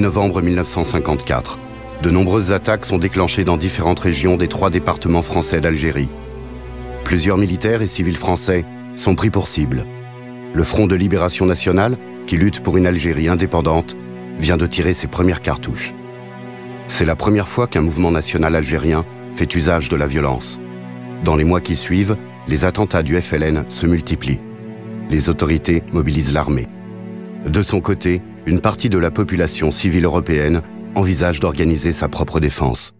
1er novembre 1954. De nombreuses attaques sont déclenchées dans différentes régions des trois départements français d'Algérie. Plusieurs militaires et civils français sont pris pour cible. Le Front de libération nationale, qui lutte pour une Algérie indépendante, vient de tirer ses premières cartouches. C'est la première fois qu'un mouvement national algérien fait usage de la violence. Dans les mois qui suivent, les attentats du FLN se multiplient. Les autorités mobilisent l'armée. De son côté, une partie de la population civile européenne envisage d'organiser sa propre défense.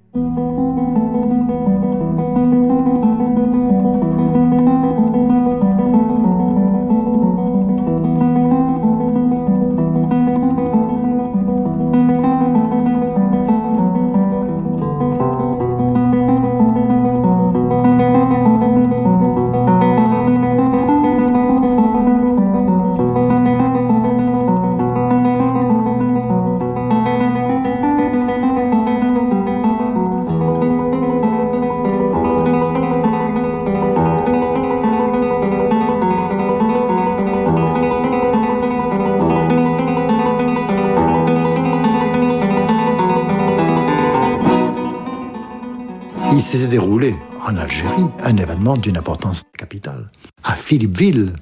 D'une importance capitale. À Philippeville,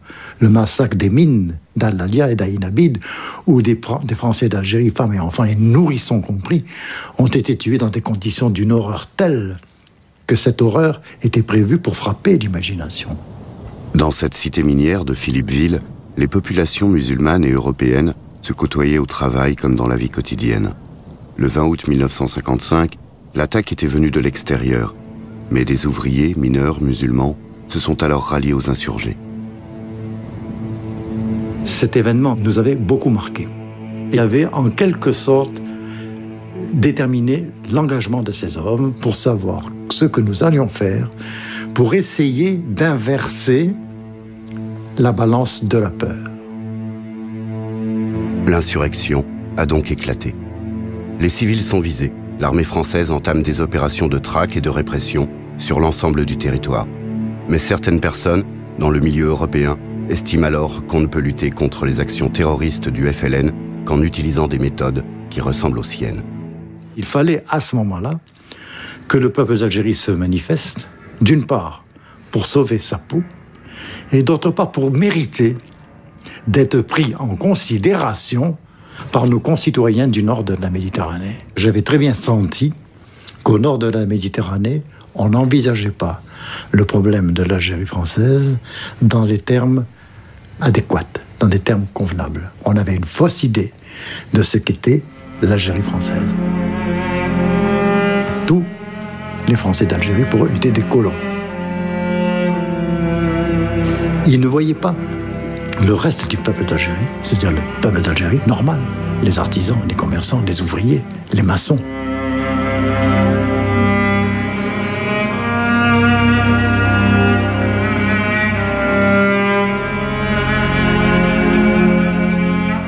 le massacre des mines d'Al-Dalia et d'Aïnabid, où des, des Français d'Algérie, femmes et enfants, et nourrissons compris, ont été tués dans des conditions d'une horreur telle que cette horreur était prévue pour frapper l'imagination. Dans cette cité minière de Philippeville, les populations musulmanes et européennes se côtoyaient au travail comme dans la vie quotidienne. Le 20 août 1955, L'attaque était venue de l'extérieur, mais des ouvriers, mineurs, musulmans, se sont alors ralliés aux insurgés. Cet événement nous avait beaucoup marqué. Il avait en quelque sorte déterminé l'engagement de ces hommes pour savoir ce que nous allions faire pour essayer d'inverser la balance de la peur. L'insurrection a donc éclaté. Les civils sont visés l'armée française entame des opérations de traque et de répression sur l'ensemble du territoire. Mais certaines personnes, dans le milieu européen, estiment alors qu'on ne peut lutter contre les actions terroristes du FLN qu'en utilisant des méthodes qui ressemblent aux siennes. Il fallait à ce moment-là que le peuple d'Algérie se manifeste, d'une part pour sauver sa peau, et d'autre part pour mériter d'être pris en considération par nos concitoyens du nord de la Méditerranée. J'avais très bien senti qu'au nord de la Méditerranée, on n'envisageait pas le problème de l'Algérie française dans des termes adéquats, dans des termes convenables. On avait une fausse idée de ce qu'était l'Algérie française. Tous les Français d'Algérie, pour eux, étaient des colons. Ils ne voyaient pas le reste du peuple d'Algérie, c'est-à-dire le peuple d'Algérie normal, les artisans, les commerçants, les ouvriers, les maçons.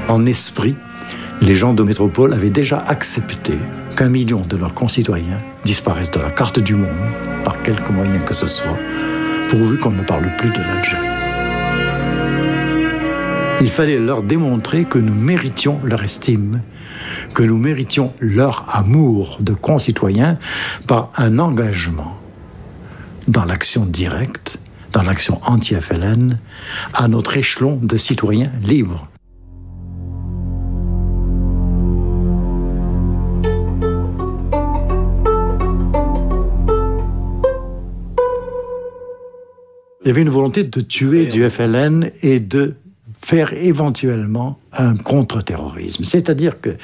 En esprit, les gens de métropole avaient déjà accepté qu'un million de leurs concitoyens disparaissent de la carte du monde par quelque moyen que ce soit, pourvu qu'on ne parle plus de l'Algérie. Il fallait leur démontrer que nous méritions leur estime, que nous méritions leur amour de concitoyens par un engagement dans l'action directe, dans l'action anti-FLN, à notre échelon de citoyens libres. Il y avait une volonté de tuer du FLN et de faire éventuellement un contre-terrorisme. C'est-à-dire qu'il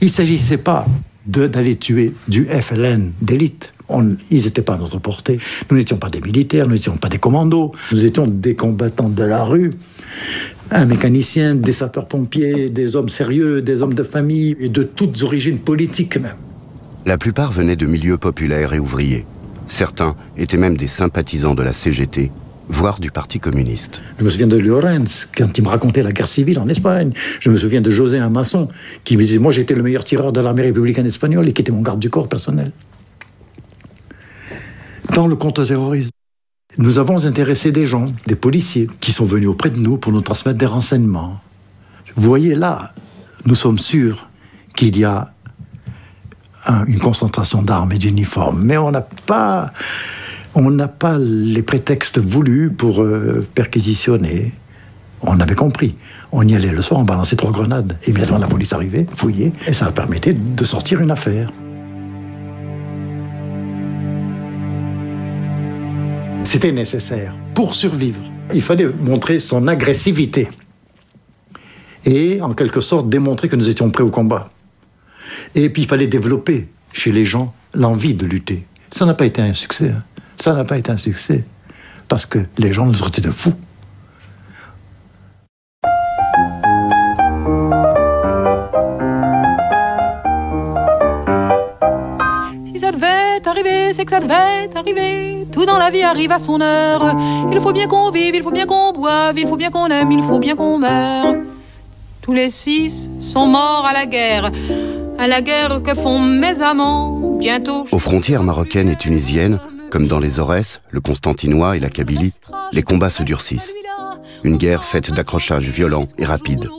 ne s'agissait pas d'aller tuer du FLN d'élite. ils n'étaient pas à notre portée. Nous n'étions pas des militaires, nous n'étions pas des commandos. Nous étions des combattants de la rue, un mécanicien, des sapeurs-pompiers, des hommes sérieux, des hommes de famille et de toutes origines politiques même. La plupart venaient de milieux populaires et ouvriers. Certains étaient même des sympathisants de la CGT voire du Parti communiste. Je me souviens de Lorenz, quand il me racontait la guerre civile en Espagne. Je me souviens de José, un maçon, qui me disait Moi, j'étais le meilleur tireur de l'armée républicaine espagnole et qui était mon garde du corps personnel. Dans le contre-terrorisme, nous avons intéressé des gens, des policiers, qui sont venus auprès de nous pour nous transmettre des renseignements. Vous voyez là, nous sommes sûrs qu'il y a une concentration d'armes et d'uniformes, mais on n'a pas, on n'a pas les prétextes voulus pour euh, perquisitionner. On avait compris. On y allait le soir, on balançait trois grenades. Et Immédiatement, la police arrivait, fouillait, et ça permettait de sortir une affaire. C'était nécessaire pour survivre. Il fallait montrer son agressivité et en quelque sorte démontrer que nous étions prêts au combat. Et puis il fallait développer chez les gens l'envie de lutter. Ça n'a pas été un succès. Hein. Ça n'a pas été un succès parce que les gens nous traitaient de fous. Si ça devait arriver, c'est que ça devait arriver. Tout dans la vie arrive à son heure. Il faut bien qu'on vive, il faut bien qu'on boive, il faut bien qu'on aime, il faut bien qu'on meure. Tous les six sont morts à la guerre, à la guerre que font mes amants. Bientôt. Aux frontières marocaines et tunisiennes, comme dans les Aurès, le Constantinois et la Kabylie, les combats se durcissent. Une guerre faite d'accrochages violents et rapides.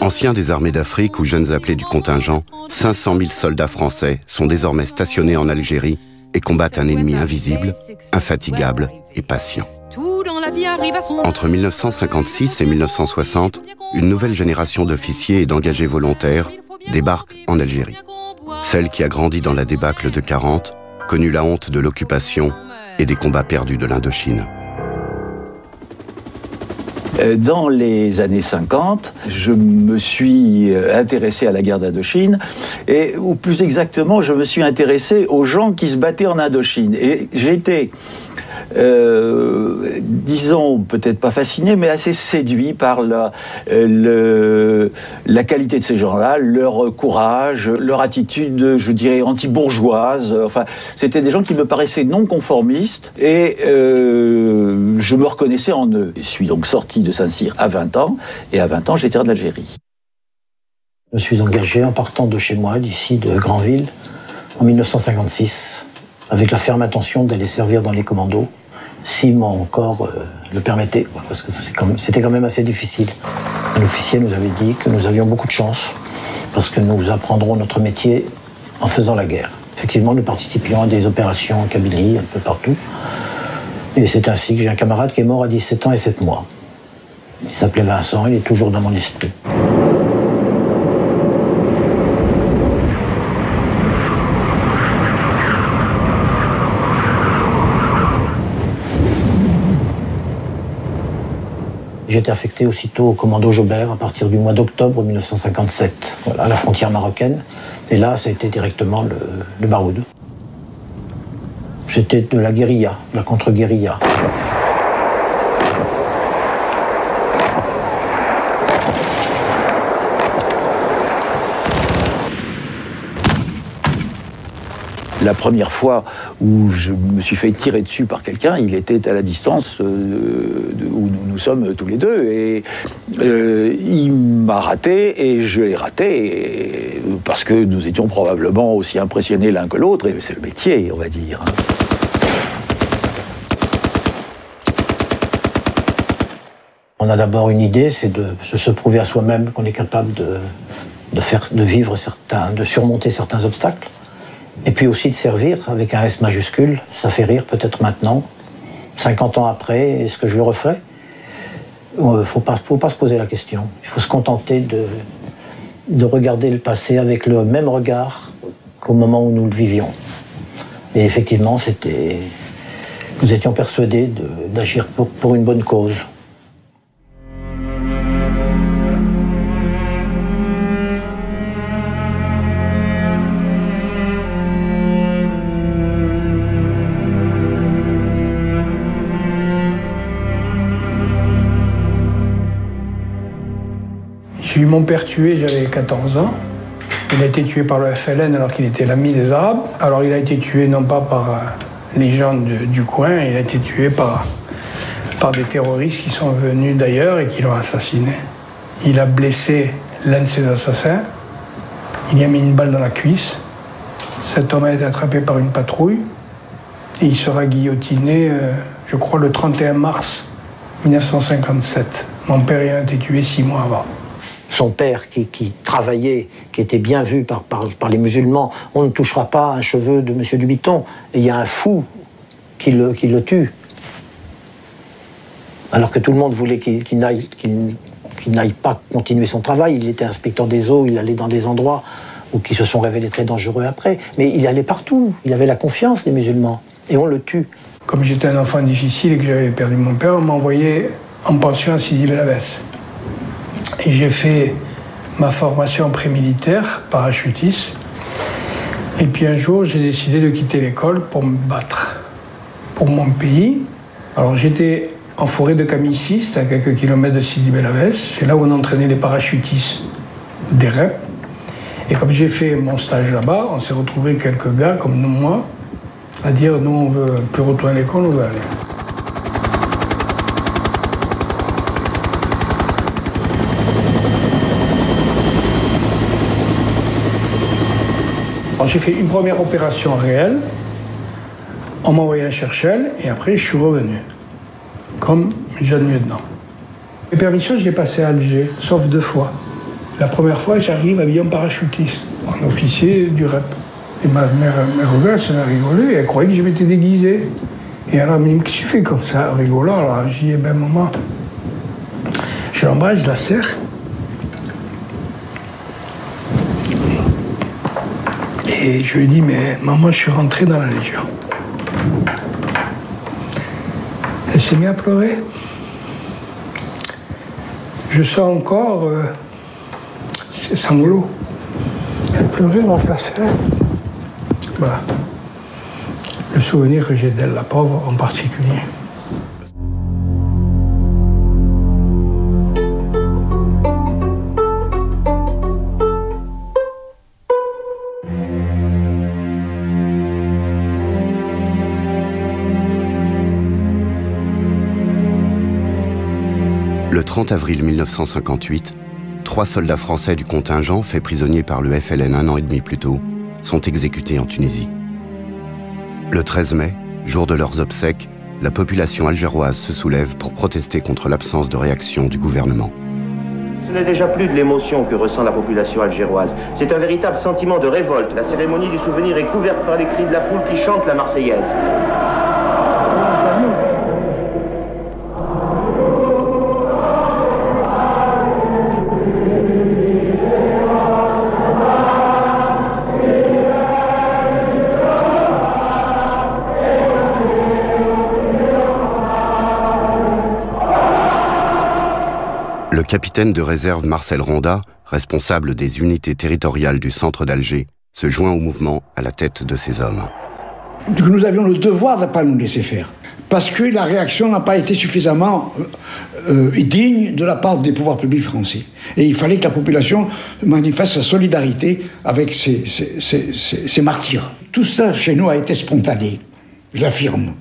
Anciens des armées d'Afrique ou jeunes appelés du contingent, 500 000 soldats français sont désormais stationnés en Algérie et combattent un ennemi invisible, infatigable et patient. Entre 1956 et 1960, une nouvelle génération d'officiers et d'engagés volontaires débarque en Algérie. Celle qui a grandi dans la débâcle de 40, connu la honte de l'occupation et des combats perdus de l'Indochine. Euh, dans les années 50, je me suis euh, intéressé à la guerre d'Indochine, et, ou plus exactement, je me suis intéressé aux gens qui se battaient en Indochine. Et été euh, disons, peut-être pas fasciné, mais assez séduit par la, euh, la qualité de ces gens-là, leur courage, leur attitude, je dirais, anti-bourgeoise. Enfin, c'était des gens qui me paraissaient non conformistes et euh, je me reconnaissais en eux. Je suis donc sorti de Saint-Cyr à 20 ans et à 20 ans, j'étais en Algérie. Je suis engagé en partant de chez moi, d'ici, de Granville, en 1956, avec la ferme intention d'aller servir dans les commandos si mon corps euh, le permettait, parce que c'était quand même assez difficile. L'officier nous avait dit que nous avions beaucoup de chance, parce que nous apprendrons notre métier en faisant la guerre. Effectivement, nous participions à des opérations en Kabylie, un peu partout. Et c'est ainsi que j'ai un camarade qui est mort à 17 ans et 7 mois. Il s'appelait Vincent, il est toujours dans mon esprit. J'ai été affecté aussitôt au commando Jobert à partir du mois d'octobre 1957, à la frontière marocaine. Et là, ça a été directement le, le baroud. C'était de la guérilla, de la contre-guérilla. La première fois où je me suis fait tirer dessus par quelqu'un, il était à la distance euh, où nous, sommes tous les deux. Et euh, il m'a raté et je l'ai raté parce que nous étions probablement aussi impressionnés l'un que l'autre. Et c'est le métier, on va dire. On a d'abord une idée, c'est de se prouver à soi-même qu'on est capable de, faire, de vivre certains, de surmonter certains obstacles. Et puis aussi de servir avec un S majuscule, ça fait rire peut-être maintenant. 50 ans après, est-ce que je le referai? Il ne faut pas, se poser la question. Il faut se contenter de, de regarder le passé avec le même regard qu'au moment où nous le vivions. Et effectivement, c'était, nous étions persuadés d'agir pour une bonne cause. J'ai eu mon père tué, j'avais 14 ans. Il a été tué par le FLN alors qu'il était l'ami des Arabes. Alors il a été tué non pas par euh, les gens du coin, il a été tué par, par des terroristes qui sont venus d'ailleurs et qui l'ont assassiné. Il a blessé l'un de ses assassins. Il y a mis une balle dans la cuisse. Cet homme a été attrapé par une patrouille et il sera guillotiné, euh, je crois, le 31 mars 1957. Mon père a été tué six mois avant. Son père qui, travaillait, qui était bien vu par, les musulmans, on ne touchera pas un cheveu de M. Dubiton. Il y a un fou qui le, tue. Alors que tout le monde voulait qu'il n'aille pas continuer son travail. Il était inspecteur des eaux, il allait dans des endroits où qui se sont révélés très dangereux après. Mais il allait partout. Il avait la confiance des musulmans. Et on le tue. Comme j'étais un enfant difficile et que j'avais perdu mon père, on m'a envoyé en pension à Sidi Belavès. J'ai fait ma formation pré-militaire, parachutiste. Et puis un jour, j'ai décidé de quitter l'école pour me battre pour mon pays. Alors j'étais en forêt de Camissis, à quelques kilomètres de Sidi Belavès. C'est là où on entraînait les parachutistes des REP. Et comme j'ai fait mon stage là-bas, on s'est retrouvé quelques gars comme nous, moi, à dire nous on veut plus retourner à l'école, on veut aller. J'ai fait une première opération réelle, on m'a envoyé à Cherchel et après je suis revenu comme jeune lieutenant. Les permissions, j'ai passé à Alger, sauf deux fois. La première fois, j'arrive habillé en parachutiste, en officier du REP. Et ma mère, mère regarde, elle m'a rigolé, elle croyait que je m'étais déguisé. Et elle m'a dit, qu'est-ce que tu fais comme ça, rigolant? Alors j'ai dit, eh ben maman, je l'embrasse, je la serre. Et je lui dis, mais maman, je suis rentré dans la Légion. Elle s'est mise à pleurer. Je sens encore euh, ses sanglots. Elle pleurait dans la Voilà. Le souvenir que j'ai d'elle, la pauvre en particulier. 30 avril 1958, trois soldats français du contingent, faits prisonniers par le FLN un an et demi plus tôt, sont exécutés en Tunisie. Le 13 mai, jour de leurs obsèques, la population algéroise se soulève pour protester contre l'absence de réaction du gouvernement. Ce n'est déjà plus de l'émotion que ressent la population algéroise. C'est un véritable sentiment de révolte. La cérémonie du souvenir est couverte par les cris de la foule qui chante la Marseillaise. Capitaine de réserve Marcel Ronda, responsable des unités territoriales du centre d'Alger, se joint au mouvement à la tête de ces hommes. Nous avions le devoir de ne pas nous laisser faire, parce que la réaction n'a pas été suffisamment euh, euh, digne de la part des pouvoirs publics français. Et il fallait que la population manifeste sa solidarité avec ces, ces martyrs. Tout ça, chez nous, a été spontané, je l'affirme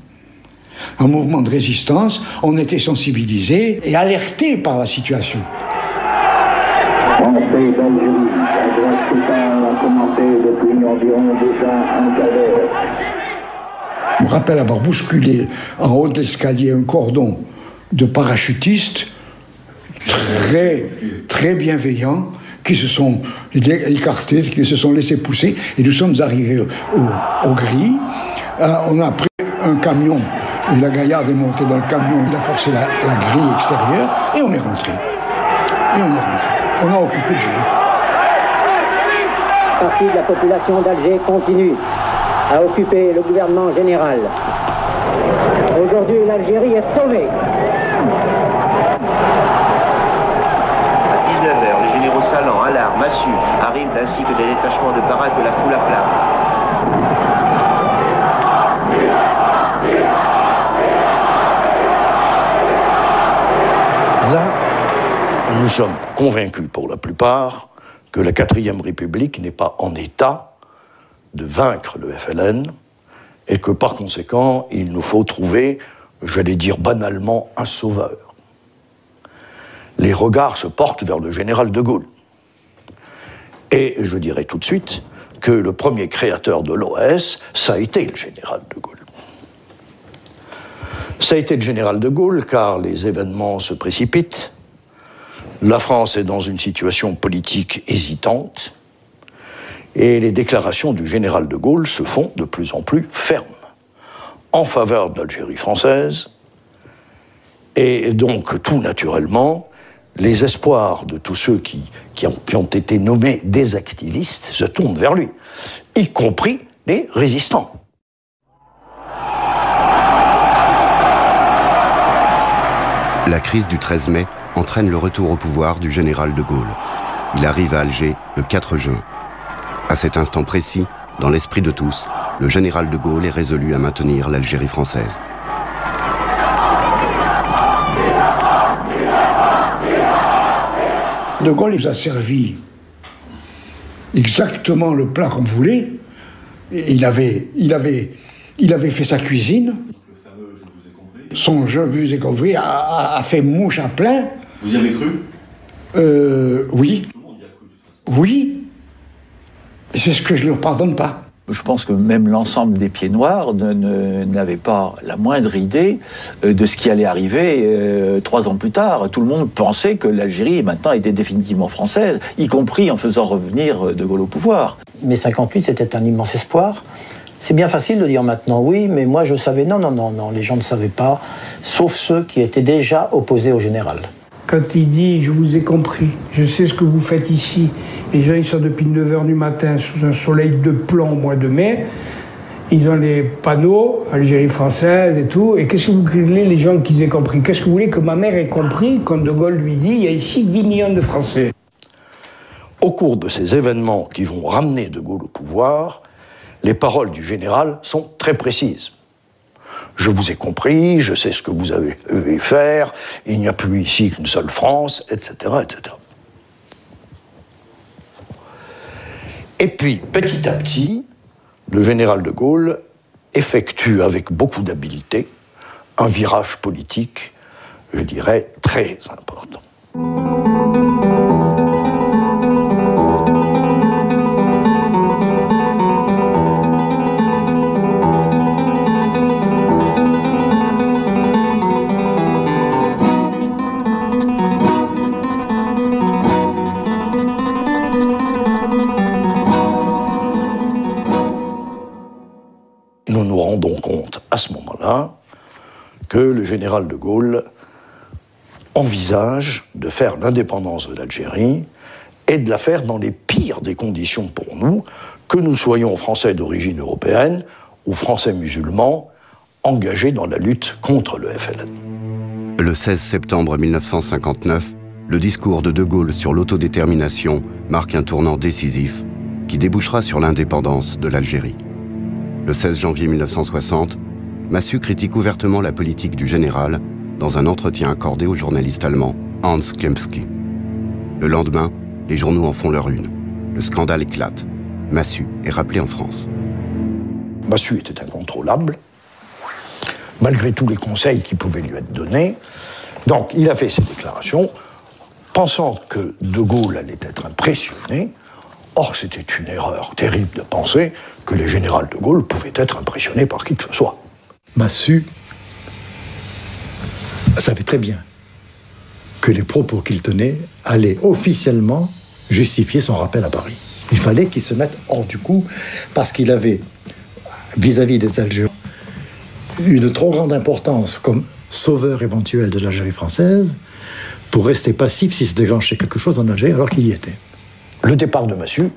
un mouvement de résistance, on était sensibilisés et alertés par la situation. Je me rappelle avoir bousculé en haut de l'escalier un cordon de parachutistes très, très bienveillants qui se sont écartés, qui se sont laissés pousser, et nous sommes arrivés au, au gris. Euh, on a pris un camion la gaillarde est montée dans le camion, il a forcé la, grille extérieure et on est rentré. Et on est rentré. On a occupé le GG. Partie de la population d'Alger continue à occuper le gouvernement général. Aujourd'hui, l'Algérie est sauvée. À 19h, les généraux Salan, Allard, Massu arrivent ainsi que des détachements de parades de la foule à plat. Là, nous sommes convaincus pour la plupart que la quatrième République n'est pas en état de vaincre le FLN et que par conséquent, il nous faut trouver, j'allais dire banalement, un sauveur. Les regards se portent vers le général de Gaulle. Et je dirais tout de suite que le premier créateur de l'OS, ça a été le général de Gaulle. Ça a été le général de Gaulle car les événements se précipitent. La France est dans une situation politique hésitante et les déclarations du général de Gaulle se font de plus en plus fermes en faveur de l'Algérie française et donc tout naturellement les espoirs de tous ceux qui, ont, ont été nommés des activistes se tournent vers lui, y compris les résistants. La crise du 13 mai entraîne le retour au pouvoir du général de Gaulle. Il arrive à Alger le 4 juin. À cet instant précis, dans l'esprit de tous, le général de Gaulle est résolu à maintenir l'Algérie française. De Gaulle nous a servi exactement le plat qu'on voulait. Il avait, il, avait, il avait fait sa cuisine. Son je vous ai compris a, a, fait mouche à plein. Vous y avez cru? Euh, Oui. Oui. C'est ce que je ne leur pardonne pas. Je pense que même l'ensemble des pieds noirs n'avait pas la moindre idée euh, de ce qui allait arriver euh, trois ans plus tard. Tout le monde pensait que l'Algérie maintenant était définitivement française, y compris en faisant revenir De Gaulle au pouvoir. Mais 58, c'était un immense espoir. C'est bien facile de dire maintenant oui, mais moi je savais. Non, non, non, non, les gens ne savaient pas, sauf ceux qui étaient déjà opposés au général. Quand il dit Je vous ai compris, je sais ce que vous faites ici, les gens ils sont depuis 9h du matin sous un soleil de plomb au mois de mai, ils ont les panneaux, Algérie française et tout, et qu'est-ce que vous voulez les gens qu'ils aient compris? Qu'est-ce que vous voulez que ma mère ait compris quand De Gaulle lui dit Il y a ici 10 millions de Français? Au cours de ces événements qui vont ramener De Gaulle au pouvoir, les paroles du général sont très précises. Je vous ai compris, je sais ce que vous avez faire, il n'y a plus ici qu'une seule France, etc., etc. Et puis, petit à petit, le général de Gaulle effectue avec beaucoup d'habileté un virage politique, je dirais, très important. Que le général de Gaulle envisage de faire l'indépendance de l'Algérie et de la faire dans les pires des conditions pour nous, que nous soyons français d'origine européenne ou français musulmans engagés dans la lutte contre le FLN. Le 16 septembre 1959, le discours de De Gaulle sur l'autodétermination marque un tournant décisif qui débouchera sur l'indépendance de l'Algérie. Le 16 janvier 1960, Massu critique ouvertement la politique du général dans un entretien accordé au journaliste allemand Hans Kempski. Le lendemain, les journaux en font leur une. Le scandale éclate. Massu est rappelé en France. Massu était incontrôlable, malgré tous les conseils qui pouvaient lui être donnés. Donc il a fait ses déclarations, pensant que De Gaulle allait être impressionné. Or, c'était une erreur terrible de penser que le général de Gaulle pouvait être impressionné par qui que ce soit. Massu savait très bien que les propos qu'il tenait allaient officiellement justifier son rappel à Paris. Il fallait qu'il se mette hors du coup parce qu'il avait, vis-à-vis des Algériens, une trop grande importance comme sauveur éventuel de l'Algérie française pour rester passif si se déclenchait quelque chose en Algérie alors qu'il y était. Le départ de Massu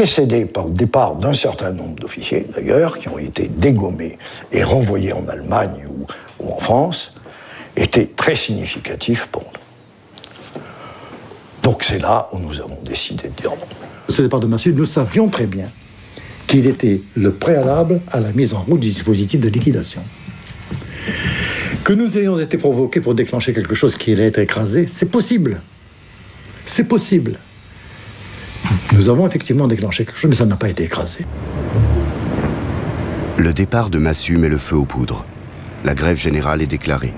précédé par le départ d'un certain nombre d'officiers, d'ailleurs, qui ont été dégommés et renvoyés en Allemagne ou, en France, était très significatif pour nous. Donc c'est là où nous avons décidé de dire non. Ce départ de Massu, nous savions très bien qu'il était le préalable à la mise en route du dispositif de liquidation. Que nous ayons été provoqués pour déclencher quelque chose qui allait être écrasé, c'est possible. C'est possible. Nous avons effectivement déclenché quelque chose, mais ça n'a pas été écrasé. Le départ de Massu met le feu aux poudres. La grève générale est déclarée.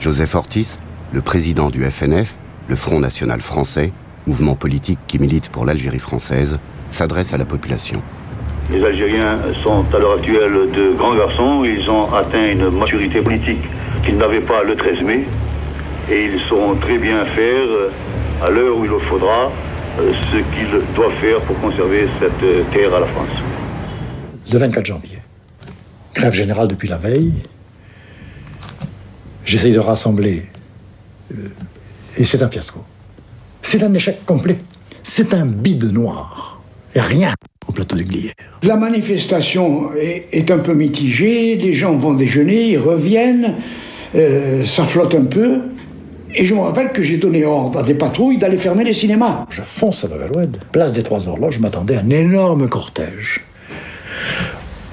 Joseph Ortiz, le président du FNF, le Front National Français, mouvement politique qui milite pour l'Algérie française, s'adresse à la population. Les Algériens sont à l'heure actuelle de grands garçons. Ils ont atteint une maturité politique qu'ils n'avaient pas le 13 mai. Et ils sauront très bien faire à l'heure où il le faudra, ce qu'il doit faire pour conserver cette euh, terre à la France. Le 24 janvier, grève générale depuis la veille. J'essaye de rassembler. euh, et c'est un fiasco. C'est un échec complet. C'est un bide noir. Rien au plateau de Glières. La manifestation est, est un peu mitigée, les gens vont déjeuner, ils reviennent, euh, ça flotte un peu. Et je me rappelle que j'ai donné ordre à des patrouilles d'aller fermer les cinémas. Je fonce à Levallois, place des Trois Horloges, je m'attendais à un énorme cortège.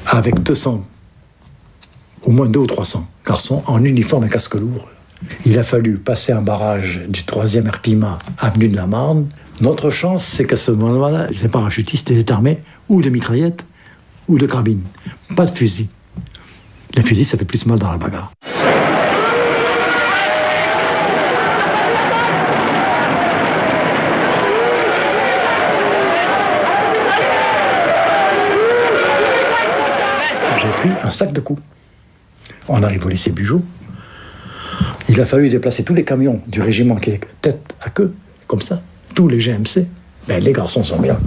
Avec 200, au moins 200 ou 300 garçons en uniforme et casque lourd. Il a fallu passer un barrage du 3e RPIMA, avenue de la Marne. Notre chance, c'est qu'à ce moment-là, les parachutistes étaient armés ou de mitraillettes ou de carabines. Pas de fusil. Les fusils, ça fait plus mal dans la bagarre. J'ai un sac de coups. On arrive au lycée Bugeaud. Il a fallu déplacer tous les camions du régiment qui est tête à queue, comme ça, tous les GMC. Ben, les garçons sont bien.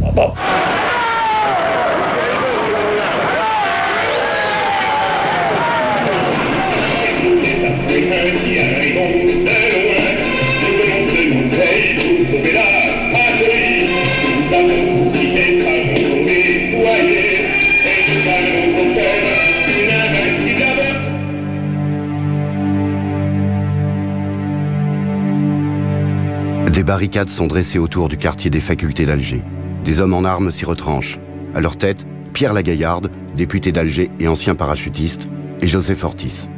Des barricades sont dressées autour du quartier des facultés d'Alger. Des hommes en armes s'y retranchent. À leur tête, Pierre Lagaillarde, député d'Alger et ancien parachutiste, et Joseph Ortiz.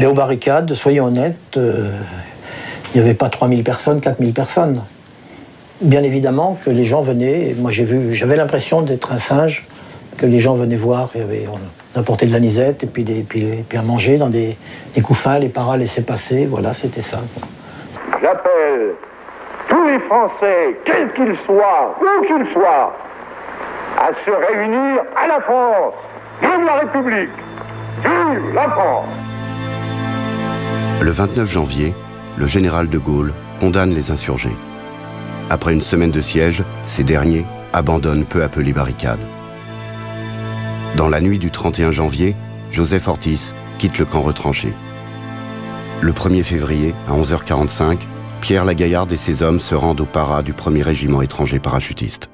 Mais aux barricades, soyons honnêtes, euh, il n'y avait pas 3000 personnes, 4000 personnes. Bien évidemment que les gens venaient, moi j'ai vu, j'avais l'impression d'être un singe, que les gens venaient voir, il y avait, on apportait de la nisette et puis, des, puis, puis à manger dans des, des couffins, les paras laissaient passer, voilà, c'était ça. J'appelle tous les Français, quels qu'ils soient, où qu'ils soient, à se réunir à la France. Vive la République Vive la France Le 29 janvier, le général de Gaulle condamne les insurgés. Après une semaine de siège, ces derniers abandonnent peu à peu les barricades. Dans la nuit du 31 janvier, Joseph Ortiz quitte le camp retranché. Le 1er février, à 11h45, Pierre Lagaillarde et ses hommes se rendent au para du 1er régiment étranger parachutiste.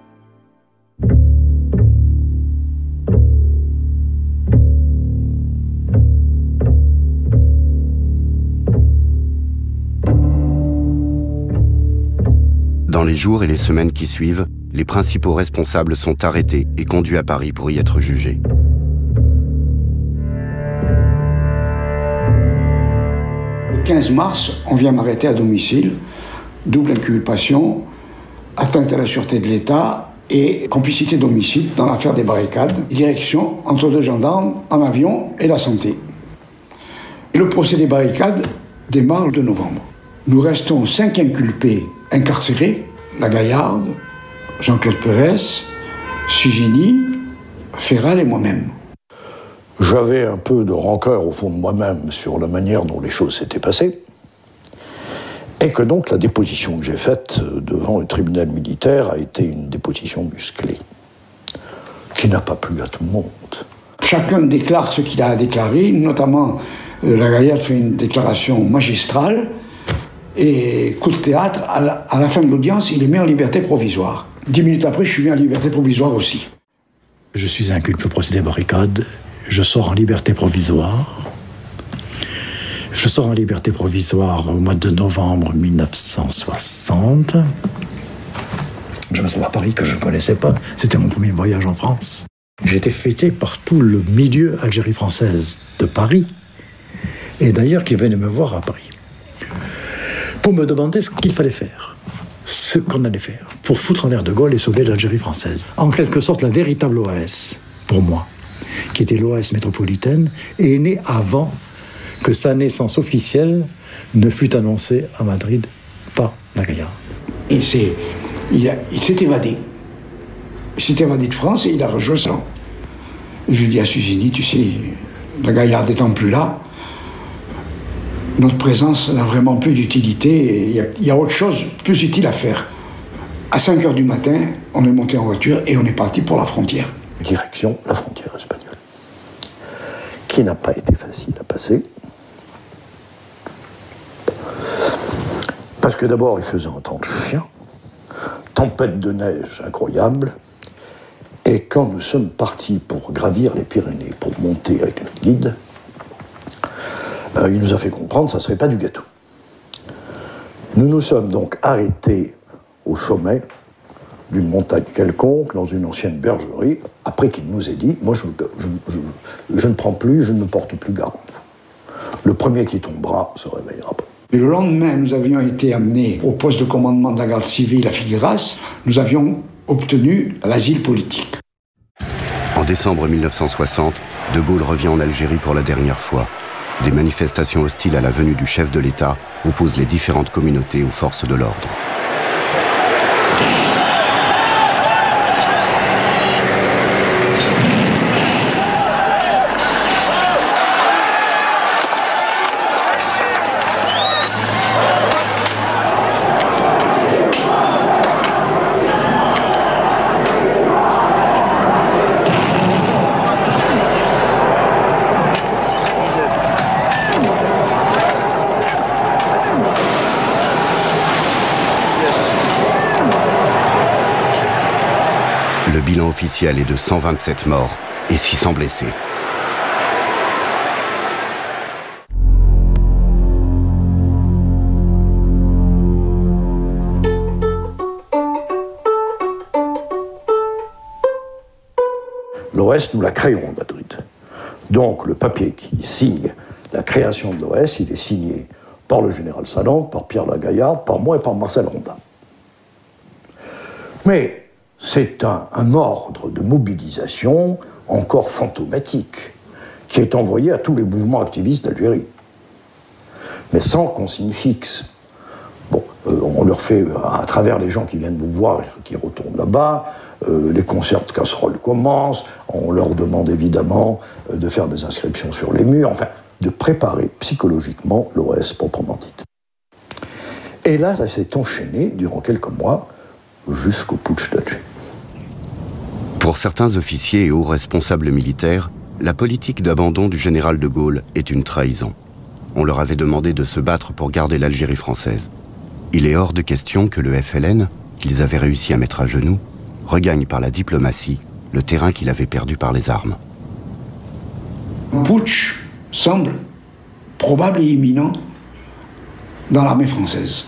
Dans les jours et les semaines qui suivent, les principaux responsables sont arrêtés et conduits à Paris pour y être jugés. Le 15 mars, on vient m'arrêter à domicile, double inculpation, atteinte à la sûreté de l'État et complicité d'homicide dans l'affaire des barricades, direction entre deux gendarmes en avion et la santé. Le procès des barricades démarre le 2 novembre. Nous restons cinq inculpés incarcérés, la Gaillarde, Jean-Claude Perez, Sugini, Ferral et moi-même. J'avais un peu de rancœur au fond de moi-même sur la manière dont les choses s'étaient passées. Et que donc la déposition que j'ai faite devant le tribunal militaire a été une déposition musclée, qui n'a pas plu à tout le monde. Chacun déclare ce qu'il a à déclarer, notamment euh, la Gaillarde fait une déclaration magistrale, et coup de théâtre, à la, fin de l'audience, il est mis en liberté provisoire. Dix minutes après, je suis mis en liberté provisoire aussi. Je suis inculpé au procès des barricades. Je sors en liberté provisoire. Je sors en liberté provisoire au mois de novembre 1960. Je me trouve à Paris que je ne connaissais pas. C'était mon premier voyage en France. Été fêté par tout le milieu Algérie française de Paris. Et d'ailleurs, qui venait me voir à Paris. Pour me demander ce qu'il fallait faire. Ce qu'on allait faire. Pour foutre en l'air de Gaulle et sauver l'Algérie française. En quelque sorte, la véritable OAS, pour moi, qui était l'OAS métropolitaine, est née avant que sa naissance officielle ne fut annoncée à Madrid par la Gaillarde. Il, s'est évadé. Il s'est évadé de France et il a rejoint ça. Je dis à Suzini, tu sais, la gaillarde n'étant plus là, notre présence n'a vraiment plus d'utilité. Il y, a autre chose plus utile à faire. À 5 h du matin, on est monté en voiture et on est parti pour la frontière. Direction la frontière espagnole. Qui n'a pas été facile à passer. Parce que d'abord, il faisait un temps de chien, tempête de neige incroyable. Et quand nous sommes partis pour gravir les Pyrénées, pour monter avec notre guide, euh, il nous a fait comprendre que ça ne serait pas du gâteau. Nous nous sommes donc arrêtés au sommet d'une montagne quelconque, dans une ancienne bergerie, après qu'il nous ait dit Moi, je, je, ne prends plus, je ne porte plus garde. Le premier qui tombera se réveillera pas. Et le lendemain, nous avions été amenés au poste de commandement de la garde civile à Figueras. Nous avions obtenu l'asile politique. En décembre 1960, De Gaulle revient en Algérie pour la dernière fois. Des manifestations hostiles à la venue du chef de l'État opposent les différentes communautés aux forces de l'ordre. Officiel est de 127 morts et 600 blessés. L'OS, nous la créons Madrid. Donc le papier qui signe la création de l'OS, il est signé par le général Salon, par Pierre Lagaillarde, par moi et par Marcel Ronda. Mais c'est un, ordre de mobilisation encore fantomatique qui est envoyé à tous les mouvements activistes d'Algérie, mais sans consigne fixe. Euh, on leur fait, à travers les gens qui viennent vous voir, qui retournent là-bas, euh, les concerts de casseroles commencent, on leur demande évidemment euh, de faire des inscriptions sur les murs, enfin, de préparer psychologiquement l'OS proprement dite. Et là, ça s'est enchaîné durant quelques mois jusqu'au putsch d'Alger. Pour certains officiers et hauts responsables militaires, la politique d'abandon du général de Gaulle est une trahison. On leur avait demandé de se battre pour garder l'Algérie française. Il est hors de question que le FLN, qu'ils avaient réussi à mettre à genoux, regagne par la diplomatie le terrain qu'il avait perdu par les armes. Putsch semble probable et imminent dans l'armée française.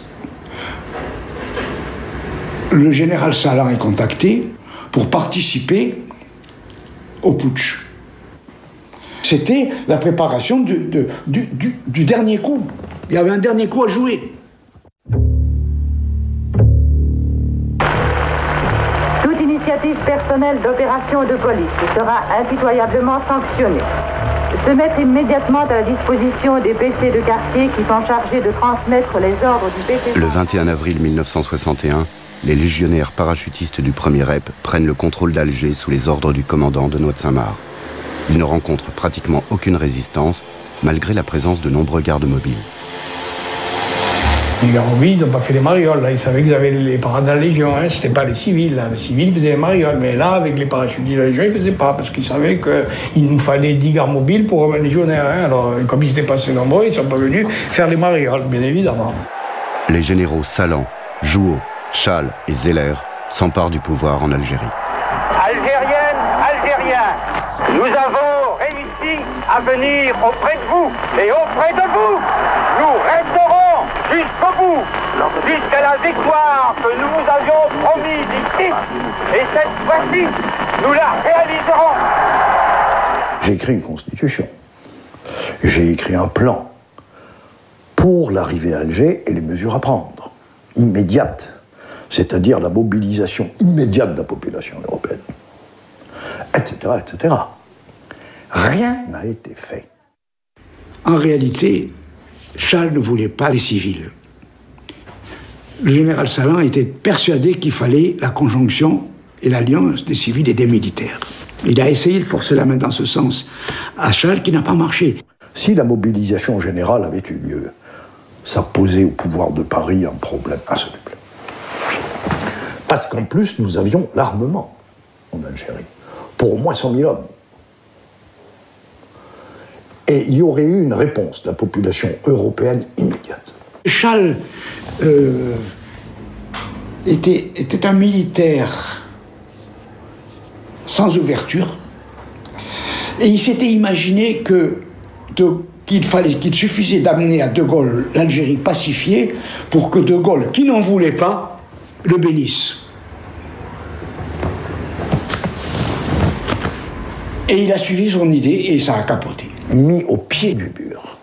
Le général Salan est contacté, pour participer au putsch. C'était la préparation du, du, dernier coup. Il y avait un dernier coup à jouer. Toute initiative personnelle d'opération de police sera impitoyablement sanctionnée. Se mettre immédiatement à la disposition des PC de quartier qui sont chargés de transmettre les ordres du PC. Le 21 avril 1961, les légionnaires parachutistes du premier REP prennent le contrôle d'Alger sous les ordres du commandant de de Saint-Marc. Ils ne rencontrent pratiquement aucune résistance, malgré la présence de nombreux gardes mobiles. Les gardes mobiles, ils n'ont pas fait les marioles. Là. Ils savaient qu'ils avaient les parades de la Légion. Hein. Ce n'était pas les civils. Les civils faisaient les marioles. Mais là, avec les parachutistes de la Légion, ils ne faisaient pas. Parce qu'ils savaient qu'il nous fallait 10 gardes mobiles pour un légionnaire. Hein. Alors, comme ils étaient pas assez nombreux, ils ne sont pas venus faire les marioles, bien évidemment. Les généraux Salan, Jouot, Chal et Zeller s'emparent du pouvoir en Algérie. Algériennes, Algériens, nous avons réussi à venir auprès de vous et auprès de vous. Nous resterons jusqu'au bout, jusqu'à la victoire que nous vous avions promise ici. Et cette fois-ci, nous la réaliserons. J'ai écrit une constitution. J'ai écrit un plan pour l'arrivée à Alger et les mesures à prendre, immédiates c'est-à-dire la mobilisation immédiate de la population européenne, etc., etc. Rien n'a été fait. En réalité, Charles ne voulait pas les civils. le général Salan était persuadé qu'il fallait la conjonction et l'alliance des civils et des militaires. Il a essayé de forcer la main dans ce sens à Chal qui n'a pas marché. Si la mobilisation générale avait eu lieu, ça posait au pouvoir de Paris un problème insoluble. Parce qu'en plus, nous avions l'armement en Algérie, pour au moins 100 000 hommes. Et il y aurait eu une réponse de la population européenne immédiate. Chal euh, était, un militaire sans ouverture. Et il s'était imaginé qu'il fallait qu'il suffisait d'amener à De Gaulle l'Algérie pacifiée pour que De Gaulle, qui n'en voulait pas, le bénisse. Et il a suivi son idée et ça a capoté. Mis au pied du mur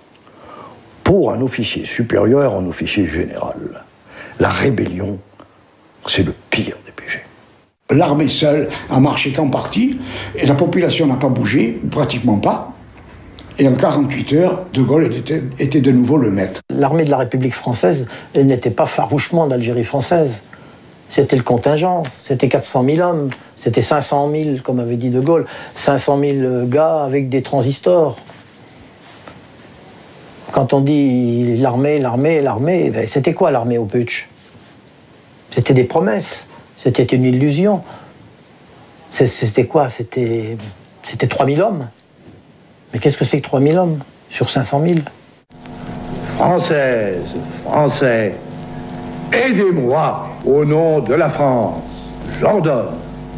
pour un officier supérieur, un officier général. La rébellion, c'est le pire des péchés. L'armée seule a marché qu'en partie, et la population n'a pas bougé, pratiquement pas. Et en 48 heures, De Gaulle était, de nouveau le maître. L'armée de la République française n'était pas farouchement d'Algérie française. C'était le contingent, c'était 400 000 hommes, c'était 500 000, comme avait dit De Gaulle, 500 000 gars avec des transistors. Quand on dit l'armée, l'armée, l'armée, ben, c'était quoi l'armée au putsch? C'était des promesses, c'était une illusion. C'était quoi? C'était 3000 hommes. Mais qu'est-ce que c'est que 3000 hommes sur 500 000 Françaises, Français, aidez-moi au nom de la France. J'ordonne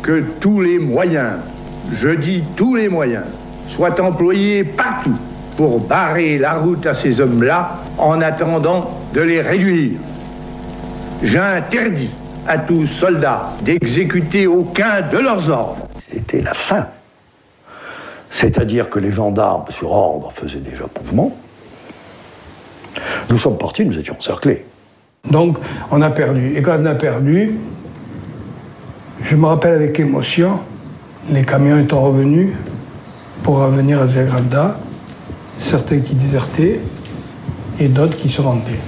que tous les moyens, je dis tous les moyens, soient employés partout pour barrer la route à ces hommes-là en attendant de les réduire. J'interdis à tous soldats d'exécuter aucun de leurs ordres. C'était la fin. C'est-à-dire que les gendarmes, sur ordre, faisaient déjà mouvement. Nous sommes partis, nous étions encerclés. Donc, on a perdu. Et quand on a perdu, je me rappelle avec émotion, les camions étant revenus pour revenir à Zagranda, certains qui désertaient et d'autres qui se rendaient.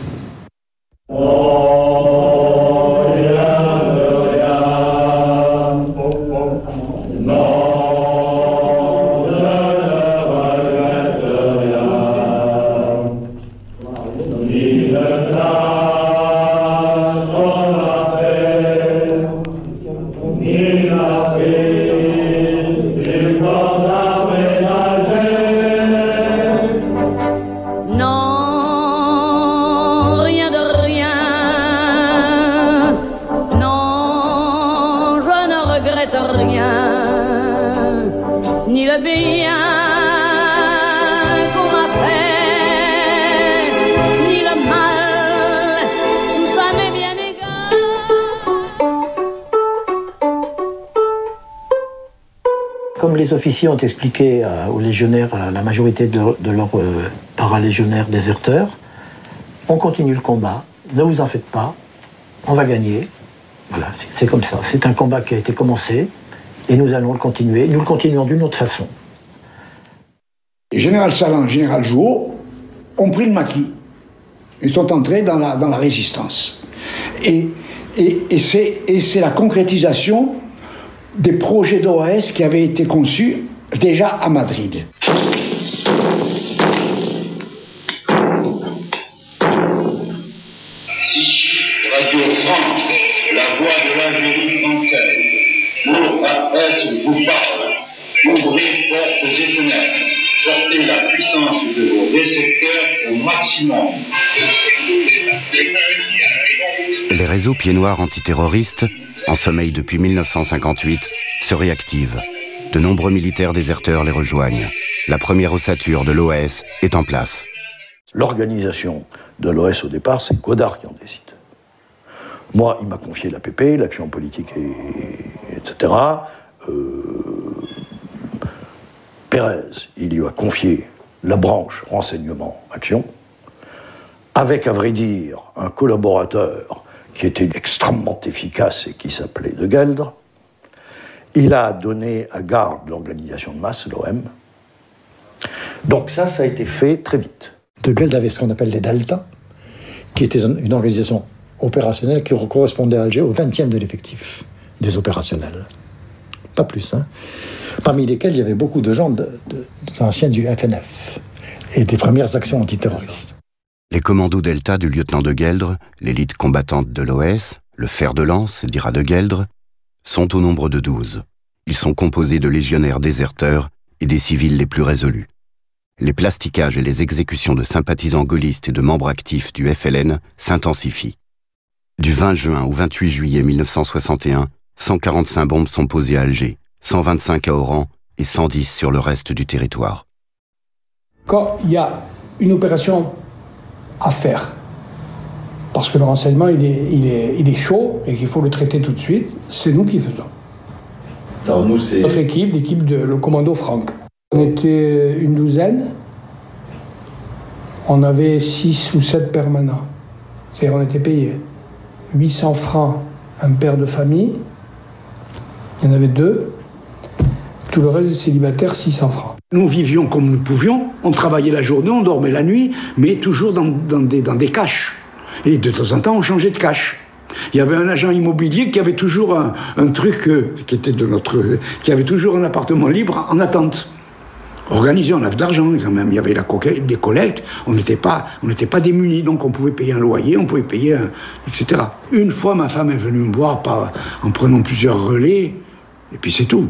Officiers ont expliqué euh, aux légionnaires, à la majorité de, leurs euh, paralégionnaires déserteurs, on continue le combat, ne vous en faites pas, on va gagner. Voilà, c'est- comme ça. C'est un combat qui a été commencé et nous allons le continuer. Nous le continuons d'une autre façon. Général Salan, Général Jouot ont pris le maquis. Ils sont entrés dans la, dans la résistance. Et, et, et c'est la concrétisation des projets d'OAS qui avaient été conçus déjà à Madrid. Radio France, la voix de l'Algérie française. Pour AS vous parle. Ouvrez portes fenêtres. Portez la puissance de vos récepteurs au maximum. Les réseaux pieds noirs antiterroristes, en sommeil depuis 1958, se réactivent. De nombreux militaires déserteurs les rejoignent. La première ossature de l'OAS est en place. L'organisation de l'OS au départ, c'est Godard qui en décide. Moi, il m'a confié l'APP, l'action politique, et, etc. Euh, Pérez, il lui a confié la branche renseignement action, avec, à vrai dire, un collaborateur qui était extrêmement efficace et qui s'appelait De Geldre. Il a donné à garde l'organisation de masse, l'OM. Donc ça, ça a été fait très vite. De Geld avait ce qu'on appelle les Delta, qui était une organisation opérationnels qui correspondaient à Alger au 20e de l'effectif des opérationnels. Pas plus. Hein. Parmi lesquels il y avait beaucoup de gens d'anciens du FNF et des premières actions antiterroristes. Les commandos Delta du lieutenant de Gueldre, l'élite combattante de l'OS, le fer de lance, dira de Gueldre, sont au nombre de 12. Ils sont composés de légionnaires déserteurs et des civils les plus résolus. Les plastiquages et les exécutions de sympathisants gaullistes et de membres actifs du FLN s'intensifient. Du 20 juin au 28 juillet 1961, 145 bombes sont posées à Alger, 125 à Oran et 110 sur le reste du territoire. Quand il y a une opération à faire, parce que le renseignement il est, il est, il est chaud et qu'il faut le traiter tout de suite, c'est nous qui faisons. Alors nous, c'est. Notre équipe, l'équipe de le commando Franck. On était une douzaine. On avait six ou sept permanents. C'est-à-dire on était payé 800 francs un père de famille. Il y en avait deux. Tout le reste des célibataires, 600 francs. Nous vivions comme nous pouvions, on travaillait la journée, on dormait la nuit, mais toujours dans, des, caches. Et de temps en temps, on changeait de cache. Il y avait un agent immobilier qui avait toujours un, truc euh, qui était de notre, qui avait toujours un appartement libre en attente. Organisé, on avait de l'argent quand même. Il y avait des collectes. On n'était pas, pas démunis, donc on pouvait payer un loyer, on pouvait payer, un- etc. Une fois, ma femme est venue me voir en prenant plusieurs relais, et puis c'est tout.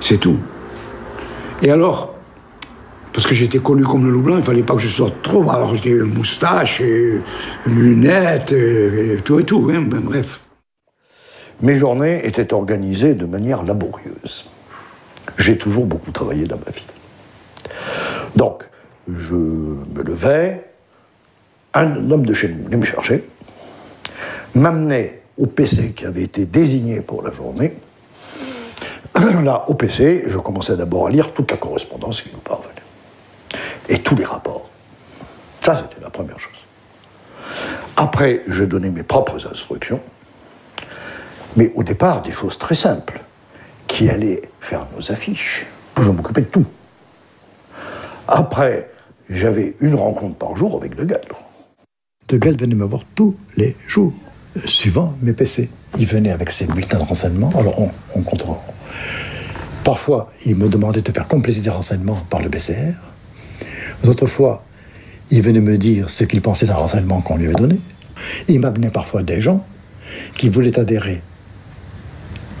C'est tout. Et alors, parce que j'étais connu comme le loup blanc, il fallait pas que je sorte trop. Alors j'étais moustache, et lunettes, et, et tout et tout. hein, ben, bref. Mes journées étaient organisées de manière laborieuse. J'ai toujours beaucoup travaillé dans ma vie. Donc, je me levais, un homme de chez nous venait me chercher, m'amenait au PC qui avait été désigné pour la journée. Là, au PC, je commençais d'abord à lire toute la correspondance qui nous parvenait. Et tous les rapports. Ça, c'était la première chose. Après, je donnais mes propres instructions. Mais au départ, des choses très simples. Qui allaient faire nos affiches. Je m'occupais de tout. Après, j'avais une rencontre par jour avec De Gueldre. De Gaulle venait me voir tous les jours, suivant mes PC. Il venait avec ses bulletins de renseignement. Alors, on, on contrôle. Parfois, il me demandait de faire compléter des renseignements par le BCR. D'autres fois, il venait me dire ce qu'il pensait d'un renseignement qu'on lui avait donné. Il m'amenait parfois des gens qui voulaient adhérer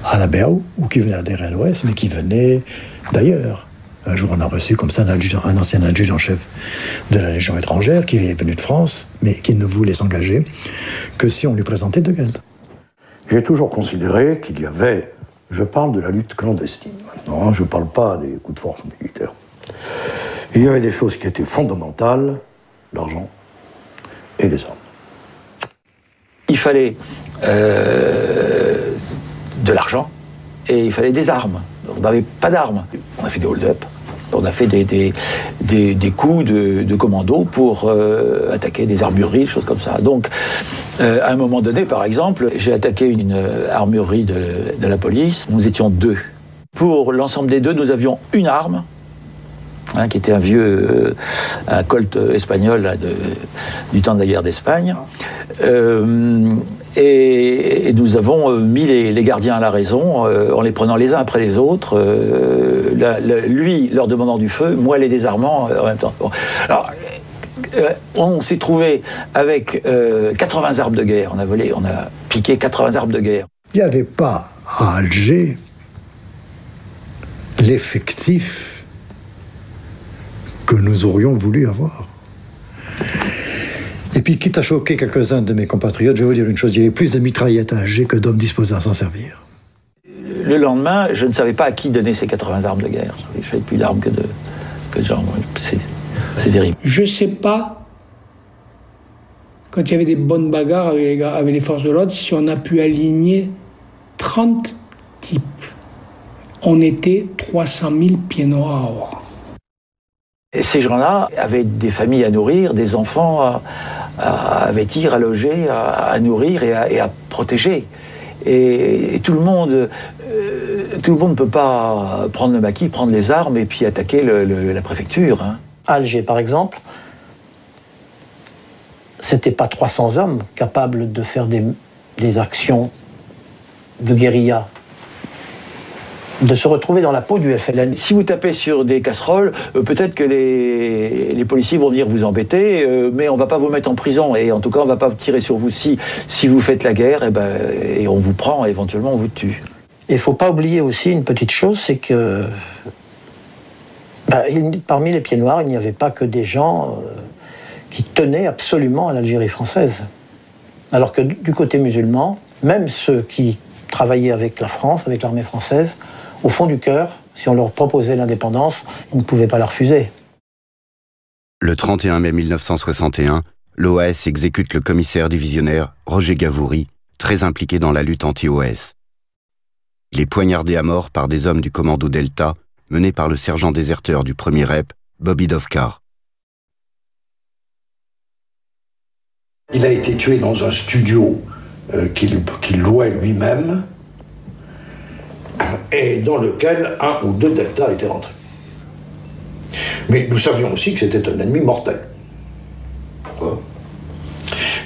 à la BAO ou qui venaient adhérer à l'OS, mais qui venaient d'ailleurs. Un jour, on a reçu comme ça un, adjudant- un ancien adjudant-chef de la Légion étrangère qui est venu de France, mais qui ne voulait s'engager que si on lui présentait De Gaulle. J'ai toujours considéré qu'il y avait, je parle de la lutte clandestine maintenant, hein, je ne parle pas des coups de force militaires. Il y avait des choses qui étaient fondamentales, l'argent et les armes. Il fallait euh, de l'argent et il fallait des armes. On n'avait pas d'armes. On a fait des hold-up. On a fait des, coups de, de commando pour euh, attaquer des armureries, des choses comme ça. Donc, euh, à un moment donné, par exemple, j'ai attaqué une euh, armurerie de, la police. Nous étions deux. Pour l'ensemble des deux, nous avions une arme, hein, qui était un vieux Colt espagnol du temps de la guerre d'Espagne. Et, nous avons euh, mis les, gardiens à la raison euh, en les prenant les uns après les autres. euh, lui leur demandant du feu, moi les désarmant en même temps. Alors, on s'est trouvé avec euh, 80 armes de guerre. On a volé, on a piqué 80 armes de guerre. Il n'y avait pas à Alger l'effectif que nous aurions voulu avoir. Et puis, quitte à choquer quelques-uns de mes compatriotes, je vais vous dire une chose, il y avait plus de mitraillettes à Alger que d'hommes disposés à s'en servir. Le lendemain, je ne savais pas à qui donner ces 80 armes de guerre. Je n'avais plus d'armes que de, que de gens. C'est terrible. Je sais pas, quand il y avait des bonnes bagarres avec les, gars- avec les forces de l'ordre, si on a pu aligner 30 types. On était 300 000 pieds noirs. Et ces gens-là avaient des familles à nourrir, des enfants à, à- vêtir, à loger, à, nourrir et à, protéger. Et, tout le monde, euh, tout le monde ne peut pas prendre le maquis, prendre les armes et puis attaquer la préfecture. hein. Alger, par exemple, c'était pas 300 hommes capables de faire des actions de guérilla de se retrouver dans la peau du FLN. Si vous tapez sur des casseroles, euh, peut-être que les, les, policiers vont venir vous embêter, euh, mais on va pas vous mettre en prison et en tout cas on va pas tirer sur vous si si vous faites la guerre et ben et on vous prend et éventuellement on vous tue. Il faut pas oublier aussi une petite chose, c'est que ben, il, parmi les pieds noirs, il n'y avait pas que des gens euh, qui tenaient absolument à l'Algérie française, alors que du côté musulman, même ceux qui travaillaient avec la France, avec l'armée française, au fond du cœur, si on leur proposait l'indépendance, ils ne pouvaient pas la refuser. Le 31 mai 1961, l'OAS exécute le commissaire divisionnaire Roger Gavoury, très impliqué dans la lutte anti-OAS. Il est poignardé à mort par des hommes du commando Delta, mené par le sergent déserteur du premier REP, Bobby Dovkar. Il a été tué dans un studio euh, qu'il qu louait lui-même et dans lequel un ou deux Delta étaient rentrés. Mais nous savions aussi que c'était un ennemi mortel. Pourquoi?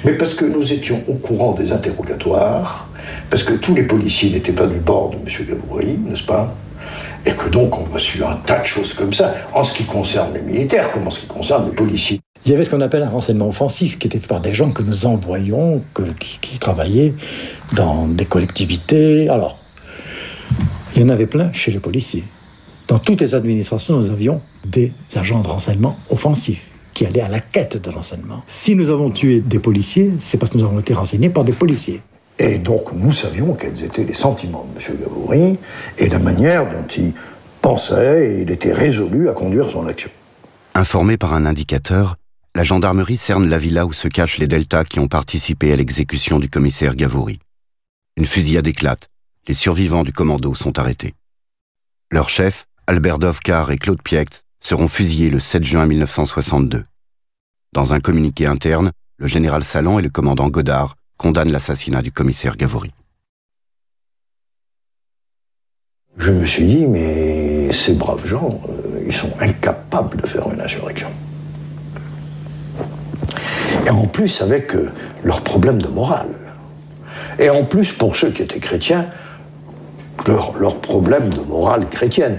Mais parce que nous étions au courant des interrogatoires, parce que tous les policiers n'étaient pas du bord de M. Gavoury, n'est-ce pas? Et que donc on voit sur un tas de choses comme ça, en ce qui concerne les militaires comme en ce qui concerne les policiers. Il y avait ce qu'on appelle un renseignement offensif, qui était fait par des gens que nous envoyions, que, qui, qui travaillaient dans des collectivités. Alors, il y en avait plein chez les policiers. Dans toutes les administrations, nous avions des agents de renseignement offensifs qui allaient à la quête de renseignement. Si nous avons tué des policiers, c'est parce que nous avons été renseignés par des policiers. Et donc nous savions quels étaient les sentiments de M. Gavoury et la manière dont il pensait et il était résolu à conduire son action. Informé par un indicateur, la gendarmerie cerne la villa où se cachent les deltas qui ont participé à l'exécution du commissaire Gavoury. Une fusillade éclate les survivants du commando sont arrêtés. Leurs chefs, Albert Dovkar et Claude Piecht, seront fusillés le 7 juin 1962. Dans un communiqué interne, le général Salan et le commandant Godard condamnent l'assassinat du commissaire Gavoury. Je me suis dit, mais ces braves gens, euh, ils sont incapables de faire une insurrection. Et en plus, avec euh, leurs problèmes de morale. Et en plus, pour ceux qui étaient chrétiens, leurs leur problèmes de morale chrétienne.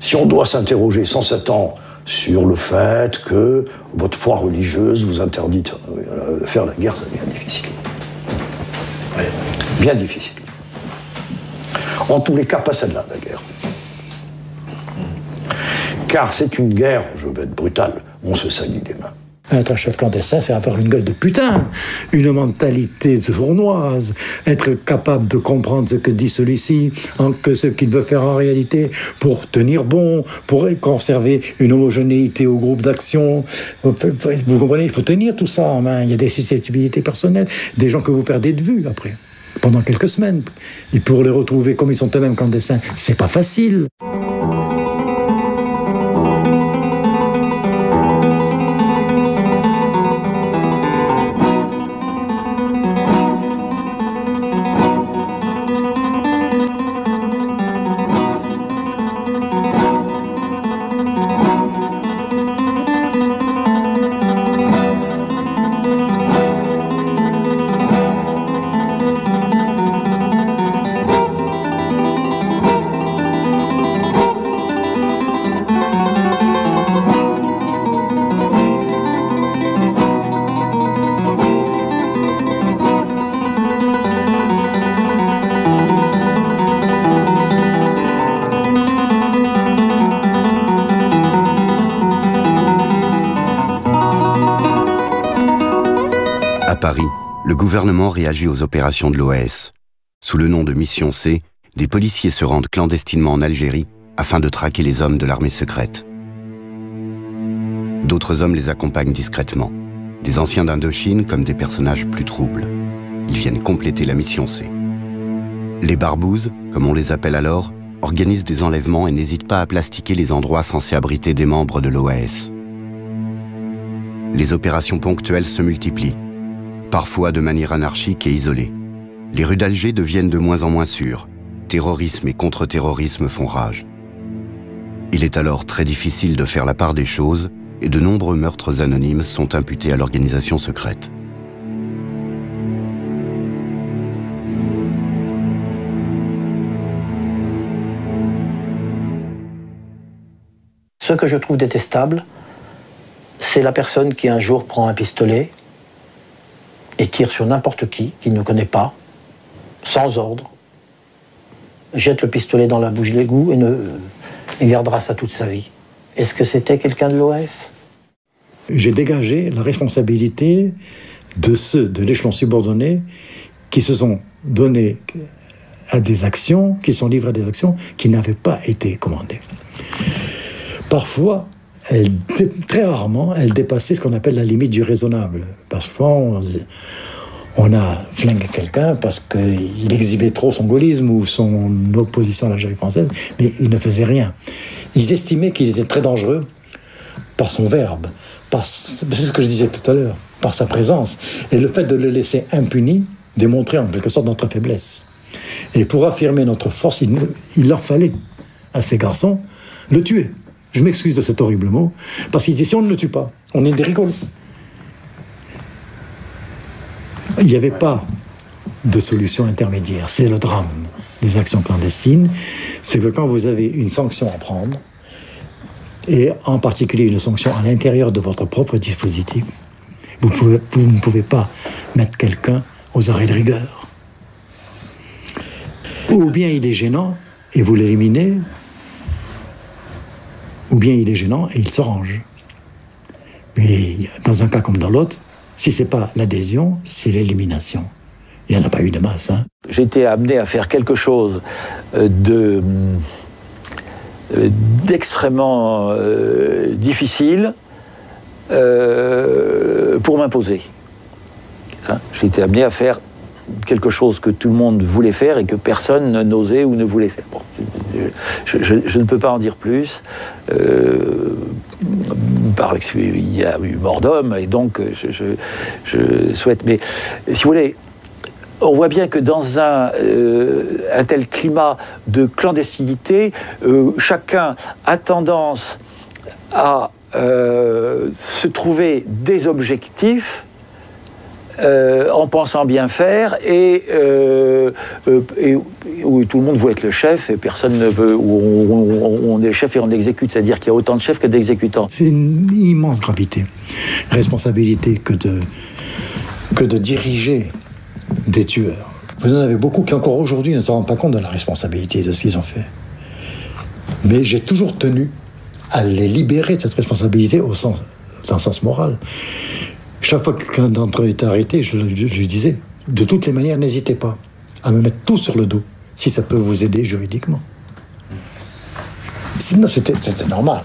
Si on doit s'interroger sans ans sur le fait que votre foi religieuse vous interdit de faire la guerre, ça devient difficile. Bien difficile. En tous les cas, pas celle-là, la guerre. Car c'est une guerre, je vais être brutal, on se salit des mains. Être un chef clandestin, c'est avoir une gueule de putain, une mentalité sournoise, être capable de comprendre ce que dit celui-ci, que ce qu'il veut faire en réalité pour tenir bon, pour conserver une homogénéité au groupe d'action. Vous comprenez, il faut tenir tout ça en main. Il y a des susceptibilités personnelles, des gens que vous perdez de vue après, pendant quelques semaines. Et pour les retrouver comme ils sont eux-mêmes clandestins, c'est pas facile. Réagit aux opérations de l'OAS. Sous le nom de Mission C, des policiers se rendent clandestinement en Algérie afin de traquer les hommes de l'armée secrète. D'autres hommes les accompagnent discrètement, des anciens d'Indochine comme des personnages plus troubles. Ils viennent compléter la mission C. Les barbouzes, comme on les appelle alors, organisent des enlèvements et n'hésitent pas à plastiquer les endroits censés abriter des membres de l'OAS. Les opérations ponctuelles se multiplient, parfois de manière anarchique et isolée. Les rues d'Alger deviennent de moins en moins sûres. Terrorisme et contre-terrorisme font rage. Il est alors très difficile de faire la part des choses et de nombreux meurtres anonymes sont imputés à l'organisation secrète. Ce que je trouve détestable, c'est la personne qui un jour prend un pistolet, et tire sur n'importe qui, qui ne connaît pas, sans ordre, jette le pistolet dans la bouche de l'égout et, et gardera ça toute sa vie. Est-ce que c'était quelqu'un de l'OS J'ai dégagé la responsabilité de ceux de l'échelon subordonné qui se sont donnés à des actions, qui sont livrés à des actions qui n'avaient pas été commandées. Parfois, très rarement, elle dépassait ce qu'on appelle la limite du raisonnable. Parfois, on, on a flingué quelqu'un parce qu'il exhibait trop son gaullisme ou son opposition à l'Algérie française, mais il ne faisait rien. Ils estimaient qu'il était très dangereux par son verbe, par, c'est ce que je disais tout à l'heure, par sa présence. Et le fait de le laisser impuni démontrait en quelque sorte notre faiblesse. Et pour affirmer notre force, il, il leur fallait, à ces garçons, le tuer. Je m'excuse de cet horrible mot, parce qu'ils disaient si on ne le tue pas, on est des rigolos. Il n'y avait pas de solution intermédiaire. C'est le drame des actions clandestines. C'est que quand vous avez une sanction à prendre, et en particulier une sanction à l'intérieur de votre propre dispositif, vous, ne pouvez pas mettre quelqu'un aux arrêts de rigueur. Ou bien il est gênant et vous l'éliminez, ou bien il est gênant et il se range. Mais dans un cas comme dans l'autre, si c'est pas l'adhésion, c'est l'élimination. Il n'y en a pas eu de masse. Hein. Été amené à faire quelque chose euh, euh, d'extrêmement euh, difficile pour m'imposer. Hein, J'ai été amené à faire quelque chose que tout le monde voulait faire et que personne n'osait ou ne voulait faire. Je, ne peux pas en dire plus. Par, il y a eu mort d'homme et donc je, je- souhaite. Mais si vous voulez, on voit bien que dans un, euh, tel climat de clandestinité, euh, chacun a tendance à euh, se trouver des objectifs euh, en pensant bien faire et, euh, euh, et où tout le monde veut être le chef et personne ne veut, où on, on- est chef et on exécute, c'est-à-dire qu'il y a autant de chefs que d'exécutants. C'est une immense gravité. Responsabilité que de, que de diriger des tueurs. Vous en avez beaucoup qui encore aujourd'hui ne se rendent pas compte de la responsabilité de ce qu'ils ont fait. Mais j'ai toujours tenu à les libérer de cette responsabilité au dans le sens moral. Chaque fois qu'un d'entre eux était arrêté, je, lui disais, de toutes les manières, n'hésitez pas à me mettre tout sur le dos, si ça peut vous aider juridiquement. Sinon, c'était normal.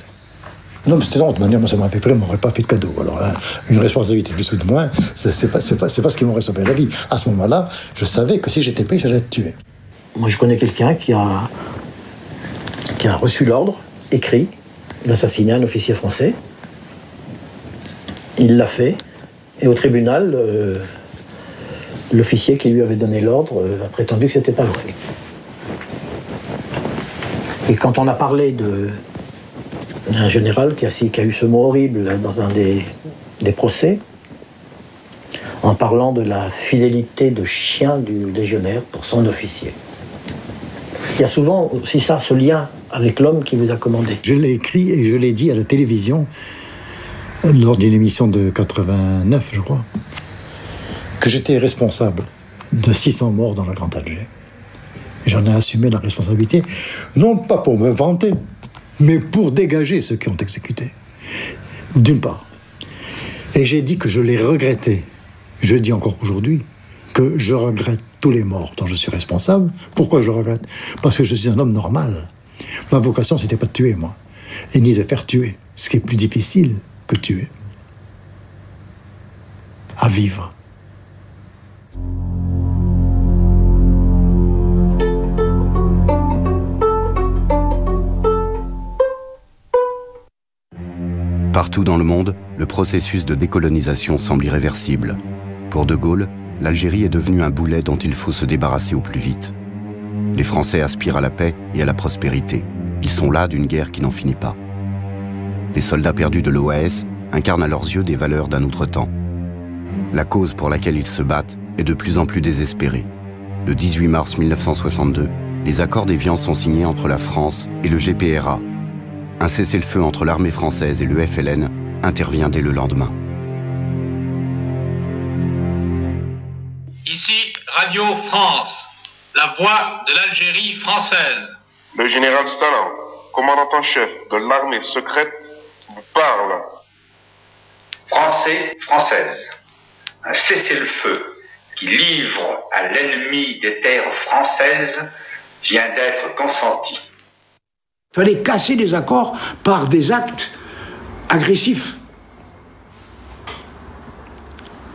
Non, mais c'était non, de manière, moi, ça m'avait pris, on m'aurait pas fait de cadeau. Alors, hein, une responsabilité plus ou de moins, c'est pas, pas, pas ce qui m'aurait sauvé la vie. À ce moment-là, je savais que si j'étais pris, j'allais être tué. Moi, je connais quelqu'un qui a, qui a reçu l'ordre écrit d'assassiner un officier français. Il l'a fait. Et au tribunal, euh, l'officier qui lui avait donné l'ordre euh, a prétendu que c'était pas vrai. Et quand on a parlé d'un général qui a, eu ce mot horrible là, dans un des, des procès, en parlant de la fidélité de chien du légionnaire pour son officier. Il y a souvent aussi ça, ce lien avec l'homme qui vous a commandé. Je l'ai écrit et je l'ai dit à la télévision lors d'une émission de 89, je crois, que j'étais responsable de 600 morts dans la Grande Alger. J'en ai assumé la responsabilité, non pas pour me vanter, mais pour dégager ceux qui ont exécuté. D'une part. Et j'ai dit que je les regrettais. Je dis encore aujourd'hui que je regrette tous les morts dont je suis responsable. Pourquoi je regrette? Parce que je suis un homme normal. Ma vocation, c'était pas de tuer, moi, et ni de faire tuer, ce qui est plus difficile que tuer. À vivre. Partout dans le monde, le processus de décolonisation semble irréversible. Pour De Gaulle, l'Algérie est devenue un boulet dont il faut se débarrasser au plus vite. Les Français aspirent à la paix et à la prospérité. Ils sont là d'une guerre qui n'en finit pas. Les soldats perdus de l'OAS incarnent à leurs yeux des valeurs d'un autre temps. La cause pour laquelle ils se battent est de plus en plus désespérée. Le 18 mars 1962, les accords d'Évian sont signés entre la France et le GPRA. Un cessez-le-feu entre l'armée française et le FLN intervient dès le lendemain. Ici Radio France, la voix de l'Algérie française. Le général Stalan, commandant en chef de l'armée secrète, parle. Français, Française, un cessez-le-feu qui livre à l'ennemi des terres françaises vient d'être consenti. Il fallait casser les accords par des actes agressifs.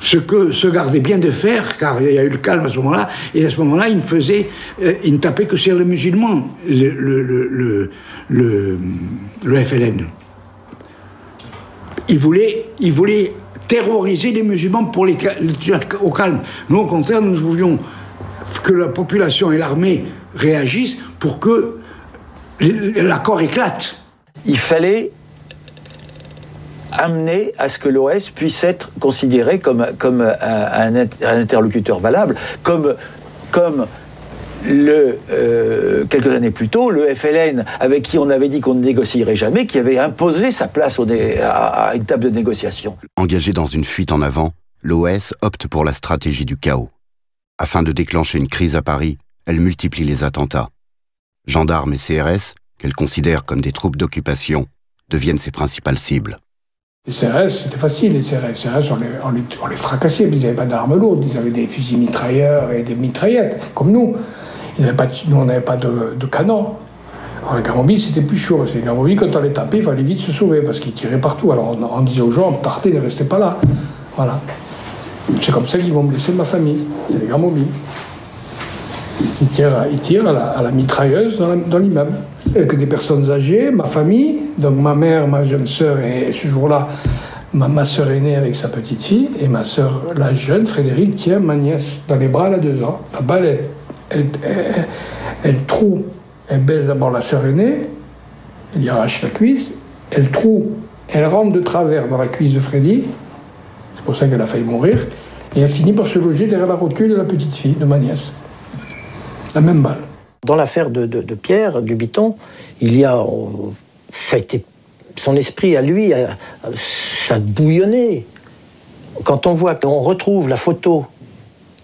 Ce que se gardait bien de faire, car il y a eu le calme à ce moment-là, et à ce moment-là, il ne faisait, euh, il tapait que sur les musulmans, le, le FLN. Il voulait, terroriser les musulmans pour les, tenir au calme. Nous, au contraire, nous voulions que la population et l'armée réagissent pour que l'accord éclate. Il fallait amener à ce que l'OS puisse être considéré comme, comme un, un interlocuteur valable, comme, comme le, euh, quelques années plus tôt, le FLN, avec qui on avait dit qu'on ne négocierait jamais, qui avait imposé sa place au à, à une table de négociation. Engagé dans une fuite en avant, l'OS opte pour la stratégie du chaos. Afin de déclencher une crise à Paris, elle multiplie les attentats. Gendarmes et CRS, qu'elle considère comme des troupes d'occupation, deviennent ses principales cibles. Les CRS, c'était facile, les CRS. Les CRS, on les, on les, on les fracassait, ils n'avaient pas d'armes lourdes, ils avaient des fusils mitrailleurs et des mitraillettes, comme nous. Nous, on n'avait pas de, canon. Alors les grammobiles, c'était plus chaud. Les grammobiles, quand on les tapait, il fallait vite se sauver, parce qu'ils tiraient partout. Alors on, disait aux gens, partez, ne restez pas là. Voilà. C'est comme ça qu'ils vont blesser ma famille. C'est les grammobiles. Ils tirent, ils tirent à, la, à mitrailleuse dans l'immeuble. Avec des personnes âgées, ma famille, donc ma mère, ma jeune sœur, et ce jour-là, ma, ma sœur aînée avec sa petite fille, et ma sœur, la jeune, Frédéric, tient ma nièce dans les bras, a deux ans. La balle, elle, elle, elle baise d'abord la sœur aînée, elle y arrache la cuisse, elle troue, elle rentre de travers dans la cuisse de Freddy, c'est pour ça qu'elle a failli mourir, et elle finit par se loger derrière la rotule de la petite fille, de ma nièce. La même balle. Dans l'affaire de, de, de, Pierre Dubiton, il y a. Ça a été. Son esprit à lui, ça bouillonnait. Quand on voit qu'on retrouve la photo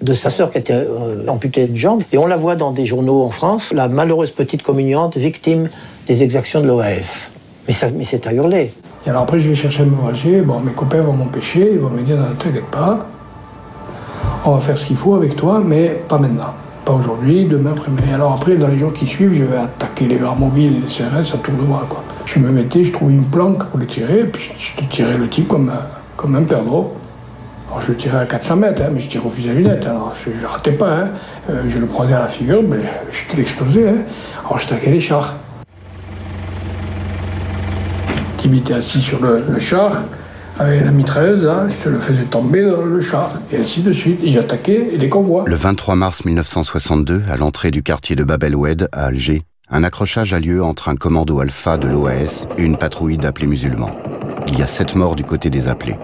de sa sœur qui était euh, amputée de jambe, et on la voit dans des journaux en France, la malheureuse petite communiante victime des exactions de l'OAS. Mais, mais c'est à hurler. Et alors après, je vais chercher à me venger. Bon, mes copains vont m'empêcher, ils vont me dire ne t'inquiète pas, on va faire ce qu'il faut avec toi, mais pas maintenant. Pas aujourd'hui, demain, après. Et alors après, dans les jours qui suivent, je vais attaquer les grands mobiles et les CRS à tour de bras. Quoi. Je me mettais, je trouvais une planque pour les tirer, puis je tirais le type comme comme un perdreau. Je tirais à 400 mètres, hein, mais je tirais au fusil à lunettes. Alors je ne ratais pas. Hein. Euh, je le prenais à la figure, mais je l'explosais. Hein. Alors je taquais les chars. Tim était assis sur le, char avec la mitrailleuse, je te le faisais tomber dans le char, et ainsi de suite. Et j'attaquais les convois. Le 23 mars 1962, à l'entrée du quartier de Bab el-Oued, à Alger, un accrochage a lieu entre un commando alpha de l'OAS et une patrouille d'appelés musulmans. Il y a sept morts du côté des appelés.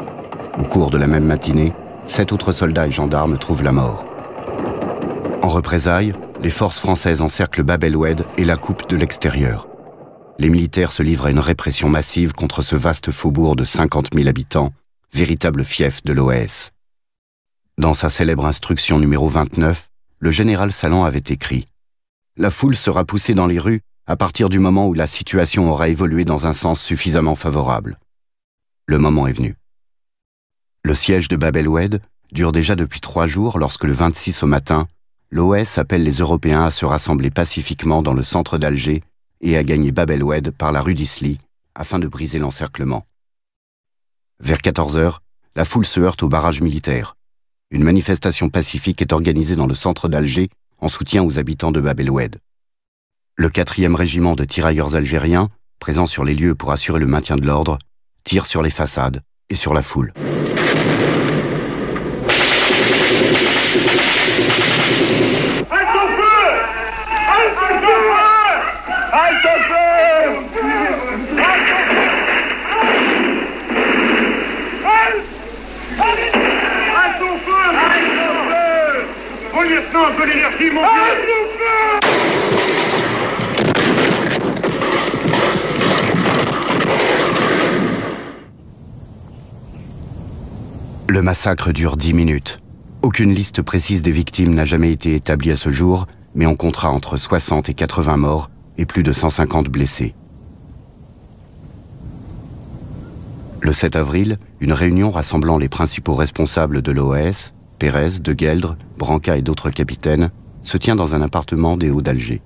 Au cours de la même matinée, sept autres soldats et gendarmes trouvent la mort. En représailles, les forces françaises encerclent Bab et la coupent de l'extérieur les militaires se livrent à une répression massive contre ce vaste faubourg de 50 000 habitants, véritable fief de l'OAS. Dans sa célèbre instruction numéro 29, le général Salan avait écrit La foule sera poussée dans les rues à partir du moment où la situation aura évolué dans un sens suffisamment favorable. Le moment est venu. Le siège de Bab dure déjà depuis trois jours lorsque le 26 au matin, l'OS appelle les Européens à se rassembler pacifiquement dans le centre d'Alger et à gagner Bab par la rue d'Isli afin de briser l'encerclement. Vers 14 heures, la foule se heurte au barrage militaire. Une manifestation pacifique est organisée dans le centre d'Alger en soutien aux habitants de Bab. Le 4e régiment de tirailleurs algériens, présent sur les lieux pour assurer le maintien de l'ordre, tire sur les façades et sur la foule. Le massacre dure 10 minutes. Aucune liste précise des victimes n'a jamais été établie à ce jour, mais on comptera entre 60 et 80 morts et plus de 150 blessés. Le 7 avril, une réunion rassemblant les principaux responsables de l'OAS Pérez, De Gueldre, Branca et d'autres capitaines, se tient dans un appartement des Hauts d'Alger.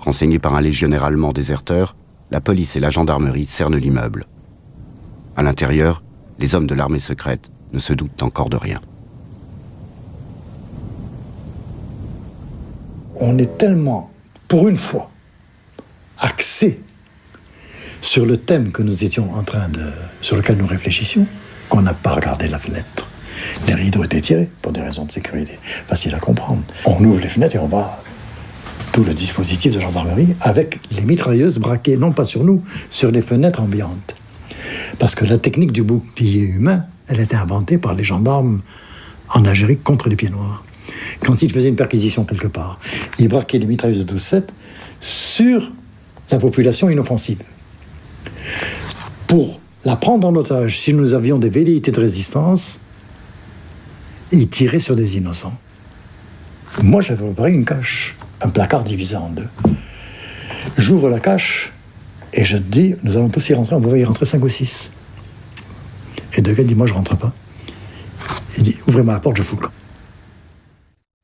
Renseigné par un légionnaire allemand déserteur, la police et la gendarmerie cernent l'immeuble. À l'intérieur, les hommes de l'armée secrète ne se doutent encore de rien. On est tellement, pour une fois, axé sur le thème que nous étions en train de, sur lequel nous réfléchissions, qu'on n'a pas regardé la fenêtre. Les rideaux étaient tirés pour des raisons de sécurité, facile à comprendre. On ouvre les fenêtres et on voit tout le dispositif de gendarmerie avec les mitrailleuses braquées non pas sur nous, sur les fenêtres ambiantes. Parce que la technique du bouclier humain, elle était inventée par les gendarmes en Algérie contre les pieds noirs. Quand ils faisaient une perquisition quelque part, ils braquaient les mitrailleuses 12-7 sur la population inoffensive. Pour la prendre en otage, si nous avions des velléités de résistance, ils tiraient sur des innocents. Moi, j'avais préparé une cache, un placard divisé en deux. J'ouvre la cache et je dis, nous allons tous y rentrer, on va y rentrer cinq ou six. Et De Gaulle dit, moi, je rentre pas. Il dit, ouvrez-moi la porte, je fous.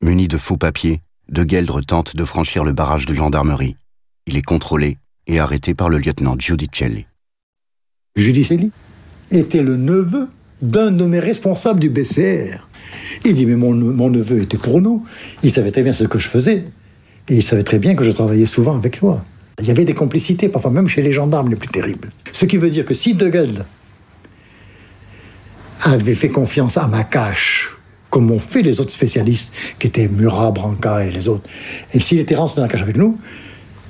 Muni de faux papiers, De Gueldre tente de franchir le barrage de gendarmerie. Il est contrôlé et arrêté par le lieutenant Giudicelli. Giudicelli était le neveu d'un de mes responsables du BCR. Il dit, mais mon, mon, neveu était pour nous. Il savait très bien ce que je faisais. Et il savait très bien que je travaillais souvent avec toi. Il y avait des complicités, parfois même chez les gendarmes les plus terribles. Ce qui veut dire que si De Gaulle avait fait confiance à ma cache, comme ont fait les autres spécialistes, qui étaient Murat, Branca et les autres, et s'il était rentré dans la cache avec nous,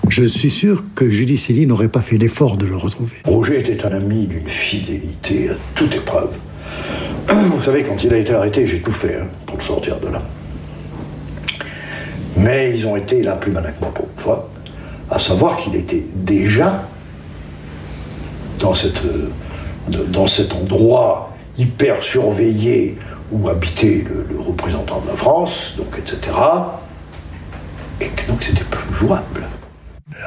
je suis sûr que Judicelli n'aurait pas fait l'effort de le retrouver. Roger était un ami d'une fidélité à toute épreuve. Vous savez, quand il a été arrêté, j'ai tout fait hein, pour le sortir de là. Mais ils ont été là plus malins que moi pour une fois, à savoir qu'il était déjà dans, cette, dans cet endroit hyper surveillé où habitait le, le, représentant de la France, donc etc. Et que donc c'était plus jouable.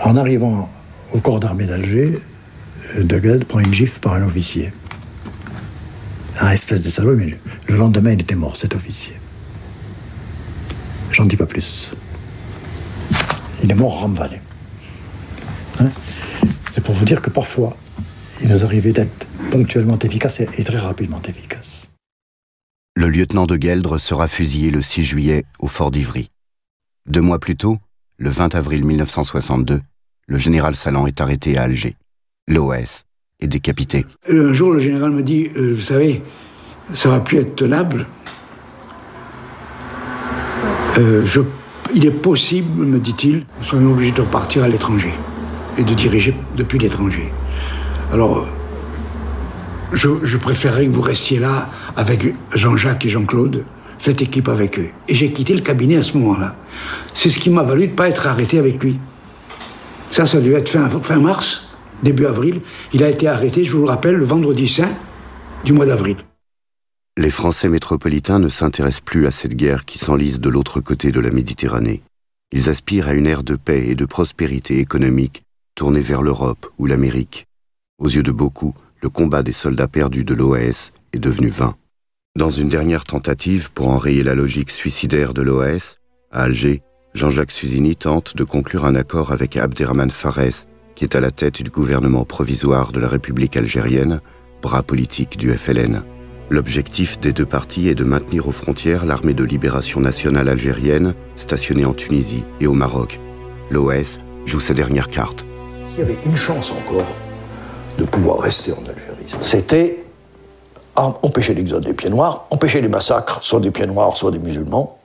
En arrivant au corps d'armée d'Alger, De Gaulle prend une gifle par un officier. Un espèce de salaud, mais le lendemain, il était mort, cet officier. J'en dis pas plus. Il est mort en Ramvalé. Hein? C'est pour vous dire que parfois, il nous arrivait d'être ponctuellement efficace et, et, très rapidement efficace. Le lieutenant de Gueldre sera fusillé le 6 juillet au fort d'Ivry. Deux mois plus tôt, le 20 avril 1962, le général Salan est arrêté à Alger. L'OS est décapité. Un jour, le général me dit euh, Vous savez, ça va plus être tenable. Euh, il est possible, me dit-il, nous soyons obligés de partir à l'étranger et de diriger depuis l'étranger. Alors, je, je préférerais que vous restiez là avec Jean-Jacques et Jean-Claude. Faites équipe avec eux. Et j'ai quitté le cabinet à ce moment-là. C'est ce qui m'a valu de ne pas être arrêté avec lui. Ça, ça devait être fin, fin mars, début avril. Il a été arrêté, je vous le rappelle, le vendredi saint du mois d'avril. Les Français métropolitains ne s'intéressent plus à cette guerre qui s'enlise de l'autre côté de la Méditerranée. Ils aspirent à une ère de paix et de prospérité économique tournée vers l'Europe ou l'Amérique. Aux yeux de beaucoup, le combat des soldats perdus de l'OAS est devenu vain. Dans une dernière tentative pour enrayer la logique suicidaire de l'OAS, à Alger, Jean-Jacques Suzini tente de conclure un accord avec Abderrahman Fares, qui est à la tête du gouvernement provisoire de la République algérienne, bras politique du FLN. L'objectif des deux parties est de maintenir aux frontières l'armée de libération nationale algérienne stationnée en Tunisie et au Maroc. L'OS joue sa dernière carte. S'il y avait une chance encore de pouvoir rester en Algérie, c'était empêcher l'exode des pieds noirs, empêcher les massacres, soit des pieds noirs, soit des musulmans,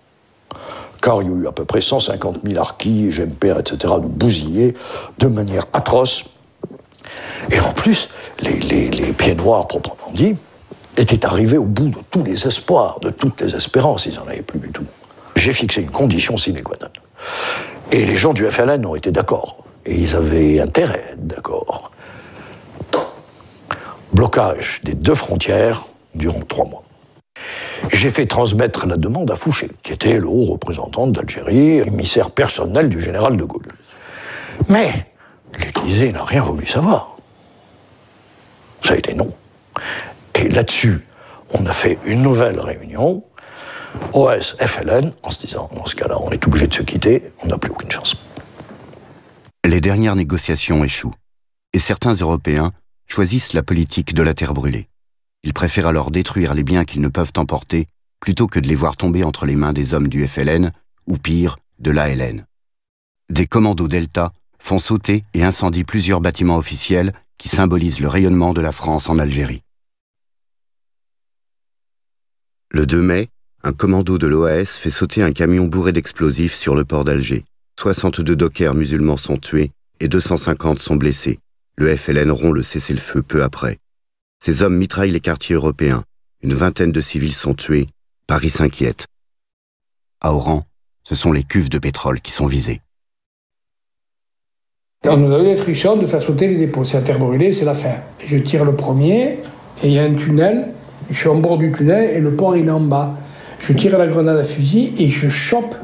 car il y a eu à peu près 150 000 harkis, Gemper, etc., de bousillés de manière atroce. Et en plus, les, pieds noirs, proprement dit, étaient arrivés au bout de tous les espoirs, de toutes les espérances, ils n'en avaient plus du tout. J'ai fixé une condition sine qua non. Et les gens du FLN ont été d'accord. Et ils avaient intérêt d'accord blocage des deux frontières durant trois mois. J'ai fait transmettre la demande à Fouché, qui était le haut représentant d'Algérie, émissaire personnel du général de Gaulle. Mais l'Élysée n'a rien voulu savoir. Ça a été non. Et là-dessus, on a fait une nouvelle réunion, OS, FLN, en se disant, dans ce cas-là, on est obligé de se quitter, on n'a plus aucune chance. Les dernières négociations échouent, et certains Européens choisissent la politique de la terre brûlée. Ils préfèrent alors détruire les biens qu'ils ne peuvent emporter plutôt que de les voir tomber entre les mains des hommes du FLN, ou pire, de l'ALN. Des commandos Delta font sauter et incendient plusieurs bâtiments officiels qui symbolisent le rayonnement de la France en Algérie. Le 2 mai, un commando de l'OAS fait sauter un camion bourré d'explosifs sur le port d'Alger. 62 dockers musulmans sont tués et 250 sont blessés. Le FLN rompt le cessez-le-feu peu après. Ces hommes mitraillent les quartiers européens. Une vingtaine de civils sont tués. Paris s'inquiète. À Oran, ce sont les cuves de pétrole qui sont visées. On nous a donné l'instruction de faire sauter les dépôts. C'est brûlée, c'est la fin. Je tire le premier, et il y a un tunnel. Je suis en bord du tunnel, et le port, est en bas. Je tire la grenade à fusil, et je chope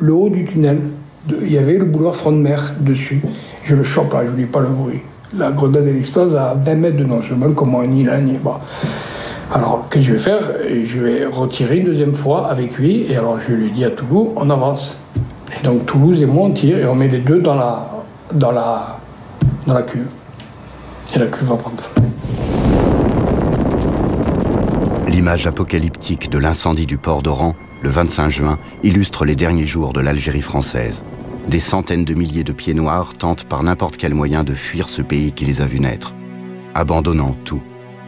le haut du tunnel. Il y avait le boulevard front de mer dessus. Je le chope là, je ne dis pas le bruit. La grenade, elle explose à 20 mètres de non seulement comme un ni l'un ni bon. Alors, que je vais faire? Je vais retirer une deuxième fois avec lui, et alors je lui dis à Toulouse, on avance. Et donc Toulouse et moi, on tire, et on met les deux dans la, dans la, dans la cuve. Et la cuve va prendre feu. L'image apocalyptique de l'incendie du port d'Oran, le 25 juin, illustre les derniers jours de l'Algérie française. Des centaines de milliers de pieds noirs tentent par n'importe quel moyen de fuir ce pays qui les a vus naître, abandonnant tout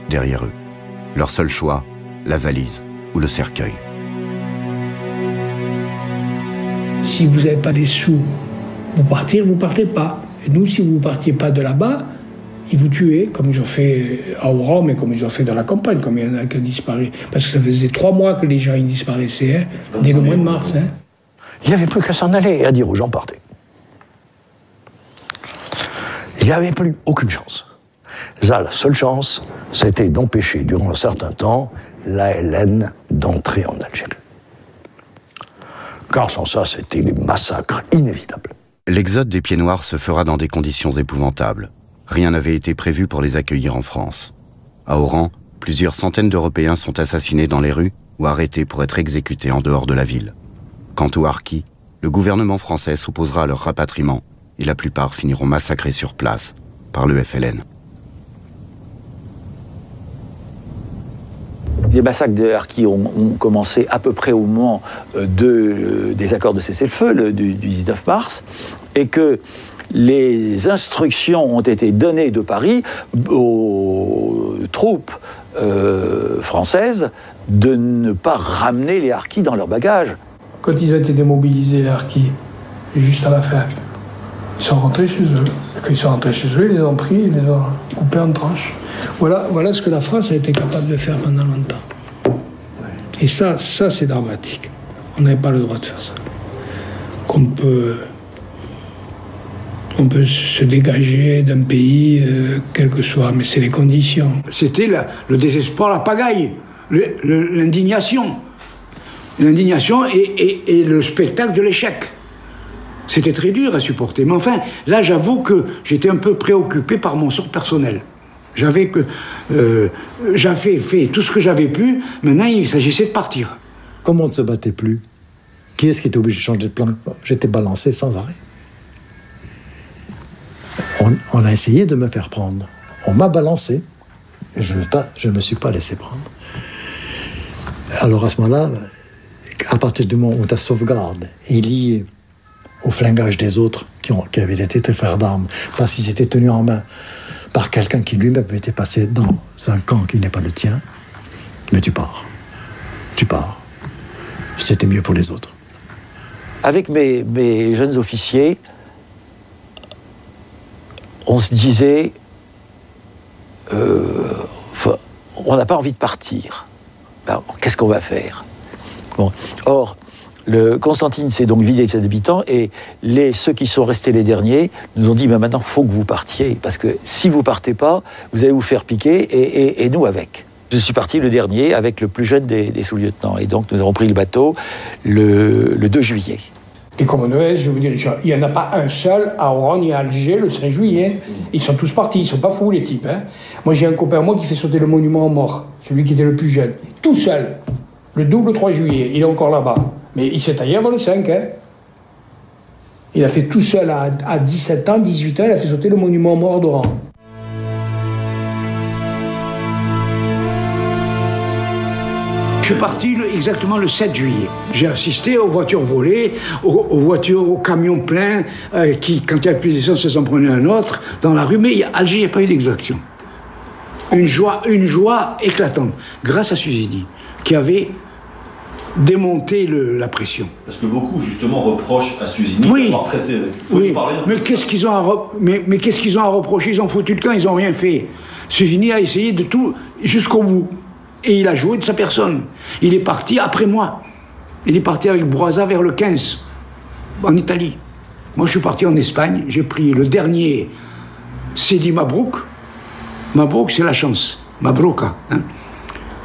derrière eux. Leur seul choix, la valise ou le cercueil. Si vous n'avez pas des sous pour partir, vous partez pas. Et nous, si vous ne partiez pas de là-bas, ils vous tuaient, comme ils ont fait à Oran, mais comme ils ont fait dans la campagne, comme il y en a qui ont disparu. Parce que ça faisait trois mois que les gens ils disparaissaient, hein, dès le mois de mars. Hein. Il n'y avait plus qu'à s'en aller et à dire aux gens partez. Il n'y avait plus aucune chance. Là, la seule chance, c'était d'empêcher durant un certain temps l'ALN d'entrer en Algérie. Car sans ça, c'était les massacres inévitables. L'exode des pieds noirs se fera dans des conditions épouvantables. Rien n'avait été prévu pour les accueillir en France. À Oran, plusieurs centaines d'Européens sont assassinés dans les rues ou arrêtés pour être exécutés en dehors de la ville. Quant aux Harkis, le gouvernement français s'opposera à leur rapatriement et la plupart finiront massacrés sur place par le FLN. Les massacres de Harkis ont, commencé à peu près au moment de, euh, des accords de cessez-le-feu du, du 19 mars, et que les instructions ont été données de Paris aux troupes euh, françaises de ne pas ramener les harkis dans leurs bagages. Quand ils ont été démobilisés, les harkis, juste à la fin, ils sont rentrés chez eux. Quand ils sont rentrés chez eux, ils les ont pris, ils les ont coupés en tranches. Voilà, voilà ce que la France a été capable de faire pendant longtemps. Et ça, ça c'est dramatique. On n'avait pas le droit de faire ça. Qu'on peut on peut se dégager d'un pays, euh, quel que soit, mais c'est les conditions. C'était le désespoir, la pagaille, l'indignation. L'indignation et, le spectacle de l'échec. C'était très dur à supporter. Mais enfin, là, j'avoue que j'étais un peu préoccupé par mon sort personnel. J'avais que, euh, j'avais fait tout ce que j'avais pu. Maintenant, il s'agissait de partir. Comme on ne se battait plus, qui est-ce qui était obligé de changer de plan? J'étais balancé sans arrêt on, a essayé de me faire prendre. On m'a balancé. Je ne me suis pas laissé prendre. Alors à ce moment-là, à partir du moment où ta sauvegarde est liée au flingage des autres qui, avaient été tes frères d'armes, parce qu'ils étaient tenus en main par quelqu'un qui lui-même était passé dans un camp qui n'est pas le tien, mais tu pars. Tu pars. C'était mieux pour les autres. Avec mes, mes jeunes officiers, on se disait, euh, on n'a pas envie de partir. Ben, Qu'est-ce qu'on va faire? Bon. Or, le Constantine s'est donc vidé de ses habitants et ceux qui sont restés les derniers nous ont dit ben maintenant, il faut que vous partiez, parce que si vous partez pas, vous allez vous faire piquer et, nous avec. Je suis parti le dernier avec le plus jeune des, sous-lieutenants. Et donc, nous avons pris le bateau le, le 2 juillet. Les Commonwealth, je vous dire, il n'y en a pas un seul à Oran et à Alger le 5 juillet. Ils sont tous partis, ils sont pas fous les types. Hein. Moi j'ai un copain moi qui fait sauter le monument aux morts, celui qui était le plus jeune, tout seul, le double 3 juillet, il est encore là-bas. Mais il s'est taillé avant le 5. Hein. Il a fait tout seul à, à 17 ans, 18 ans, il a fait sauter le monument aux morts d'Oran. Je suis parti exactement le 7 juillet. J'ai assisté aux voitures volées, aux, voitures, aux camions pleins, euh, qui, quand il n'y a plus d'essence, ils en prenaient un autre dans la rue. Mais a- Alger, il n'y a pas eu d'exaction. Une joie, une joie éclatante, grâce à Suzini, qui avait démonté le- la pression. Parce que beaucoup, justement, reprochent à Suzini Oui. d'avoir traité avec. Oui, mais qu'est-ce qu'ils ont, à re- mais, mais qu'est-ce qu'ils ont à reprocher? Ils ont foutu le camp, ils n'ont rien fait. Suzini a essayé de tout jusqu'au bout. Et il a joué de sa personne. Il est parti après moi. Il est parti avec Broisa vers le 15, en Italie. Moi, je suis parti en Espagne. J'ai pris le dernier Sidi Mabrouk. Mabrouk, c'est la chance. Mabrouka. hein.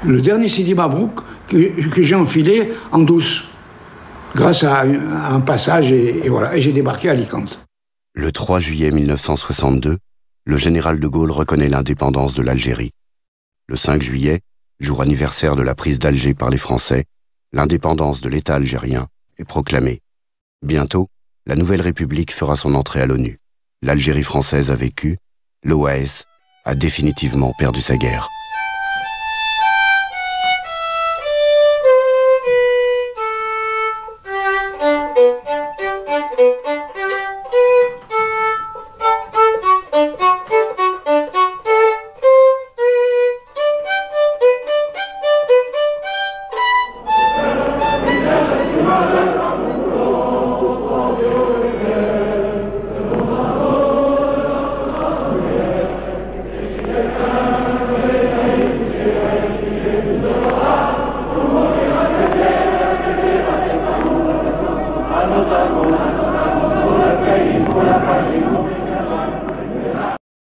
Le dernier Sidi Mabrouk que, j'ai enfilé en douce, grâce à, un- passage, et, et voilà. Et j'ai débarqué à Alicante. Le 3 juillet 1962, le général de Gaulle reconnaît l'indépendance de l'Algérie. Le 5 juillet, jour anniversaire de la prise d'Alger par les Français, l'indépendance de l'État algérien est proclamée. Bientôt, la nouvelle République fera son entrée à l'ONU. L'Algérie française a vécu, l'OAS a définitivement perdu sa guerre.